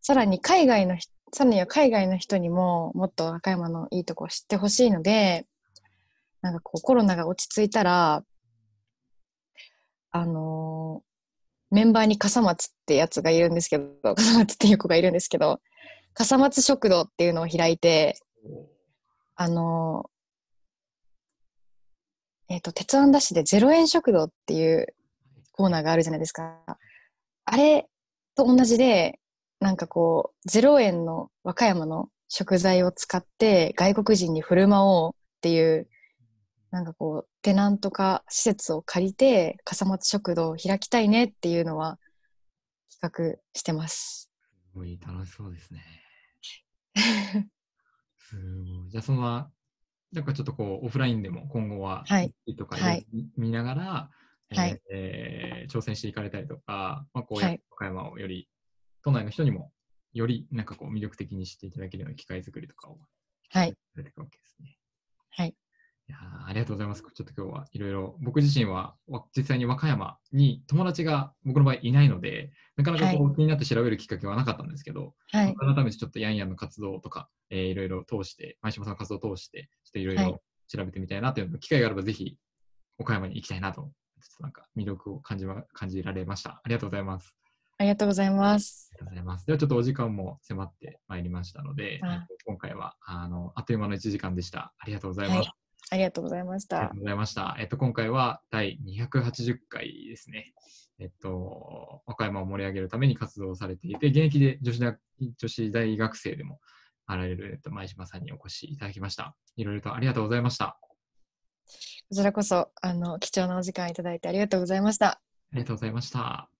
[SPEAKER 2] さらに海外の人、さらには海外の人にももっと和歌山のいいとこを知ってほしいので、なんかこうコロナが落ち着いたら、あのーメンバーに笠松ってやつがいるんですけど、[laughs] 笠松っていう子がいるんですけど、笠松食堂っていうのを開いて、あのーえっ、と、鉄腕ダッシュで0円食堂っていうコーナーがあるじゃないですか。あれと同じで、なんかこう、0円の和歌山の食材を使って外国人に振る舞おうっていう、なんかこう、テナントか施設を借りて、笠松食堂を開きたいねっていうのは企画してます。
[SPEAKER 1] すごい楽しそうですね。すごい。じゃあ、その、なんかちょっとこう、オフラインでも今後は、
[SPEAKER 2] はい
[SPEAKER 1] とか
[SPEAKER 2] はい
[SPEAKER 1] 見ながら、えー
[SPEAKER 2] はい
[SPEAKER 1] えー挑戦していかれたりとか、まあ、こう、
[SPEAKER 2] はい
[SPEAKER 1] 和歌山をより、都内の人にも、よりなんかこう、魅力的に知っていただけるような機会作りとかを、
[SPEAKER 2] はい。
[SPEAKER 1] されていくわけですね。
[SPEAKER 2] はい。
[SPEAKER 1] いやーありがとうございます。ちょっと今日はいろいろ、僕自身はわ実際に和歌山に友達が僕の場合いないので、なかなかこう、気になって調べるきっかけはなかったんですけど、
[SPEAKER 2] はい。
[SPEAKER 1] 改めてちょっとヤンヤンの活動とか、えーいろいろ通して、前島さんの活動を通して、ちょっといろい
[SPEAKER 2] はい
[SPEAKER 1] ろ調べてみたいなというの機会があればぜひ岡山に行きたいなと、ちょっとなんか魅力を感じ,、ま、感じられました。ありがとうございます。
[SPEAKER 2] ありがとうございます。
[SPEAKER 1] ありがとうございます。ではちょっとお時間も迫ってまいりましたので、今回はあのあっという間の1時間でした。ありがとうございます。
[SPEAKER 2] はいありがとうございました
[SPEAKER 1] ありがと。うございました。えっと、今回は第280回ですね。えっと、和歌山を盛り上げるために活動されていて、現役で女子大女子大学生でもあられる、えっと、前島さんにお越しいただきました。いろいろとありがとうございました。
[SPEAKER 2] こちらこそ、あの、貴重なお時間いただいてありがとうございました。
[SPEAKER 1] ありがとうございました。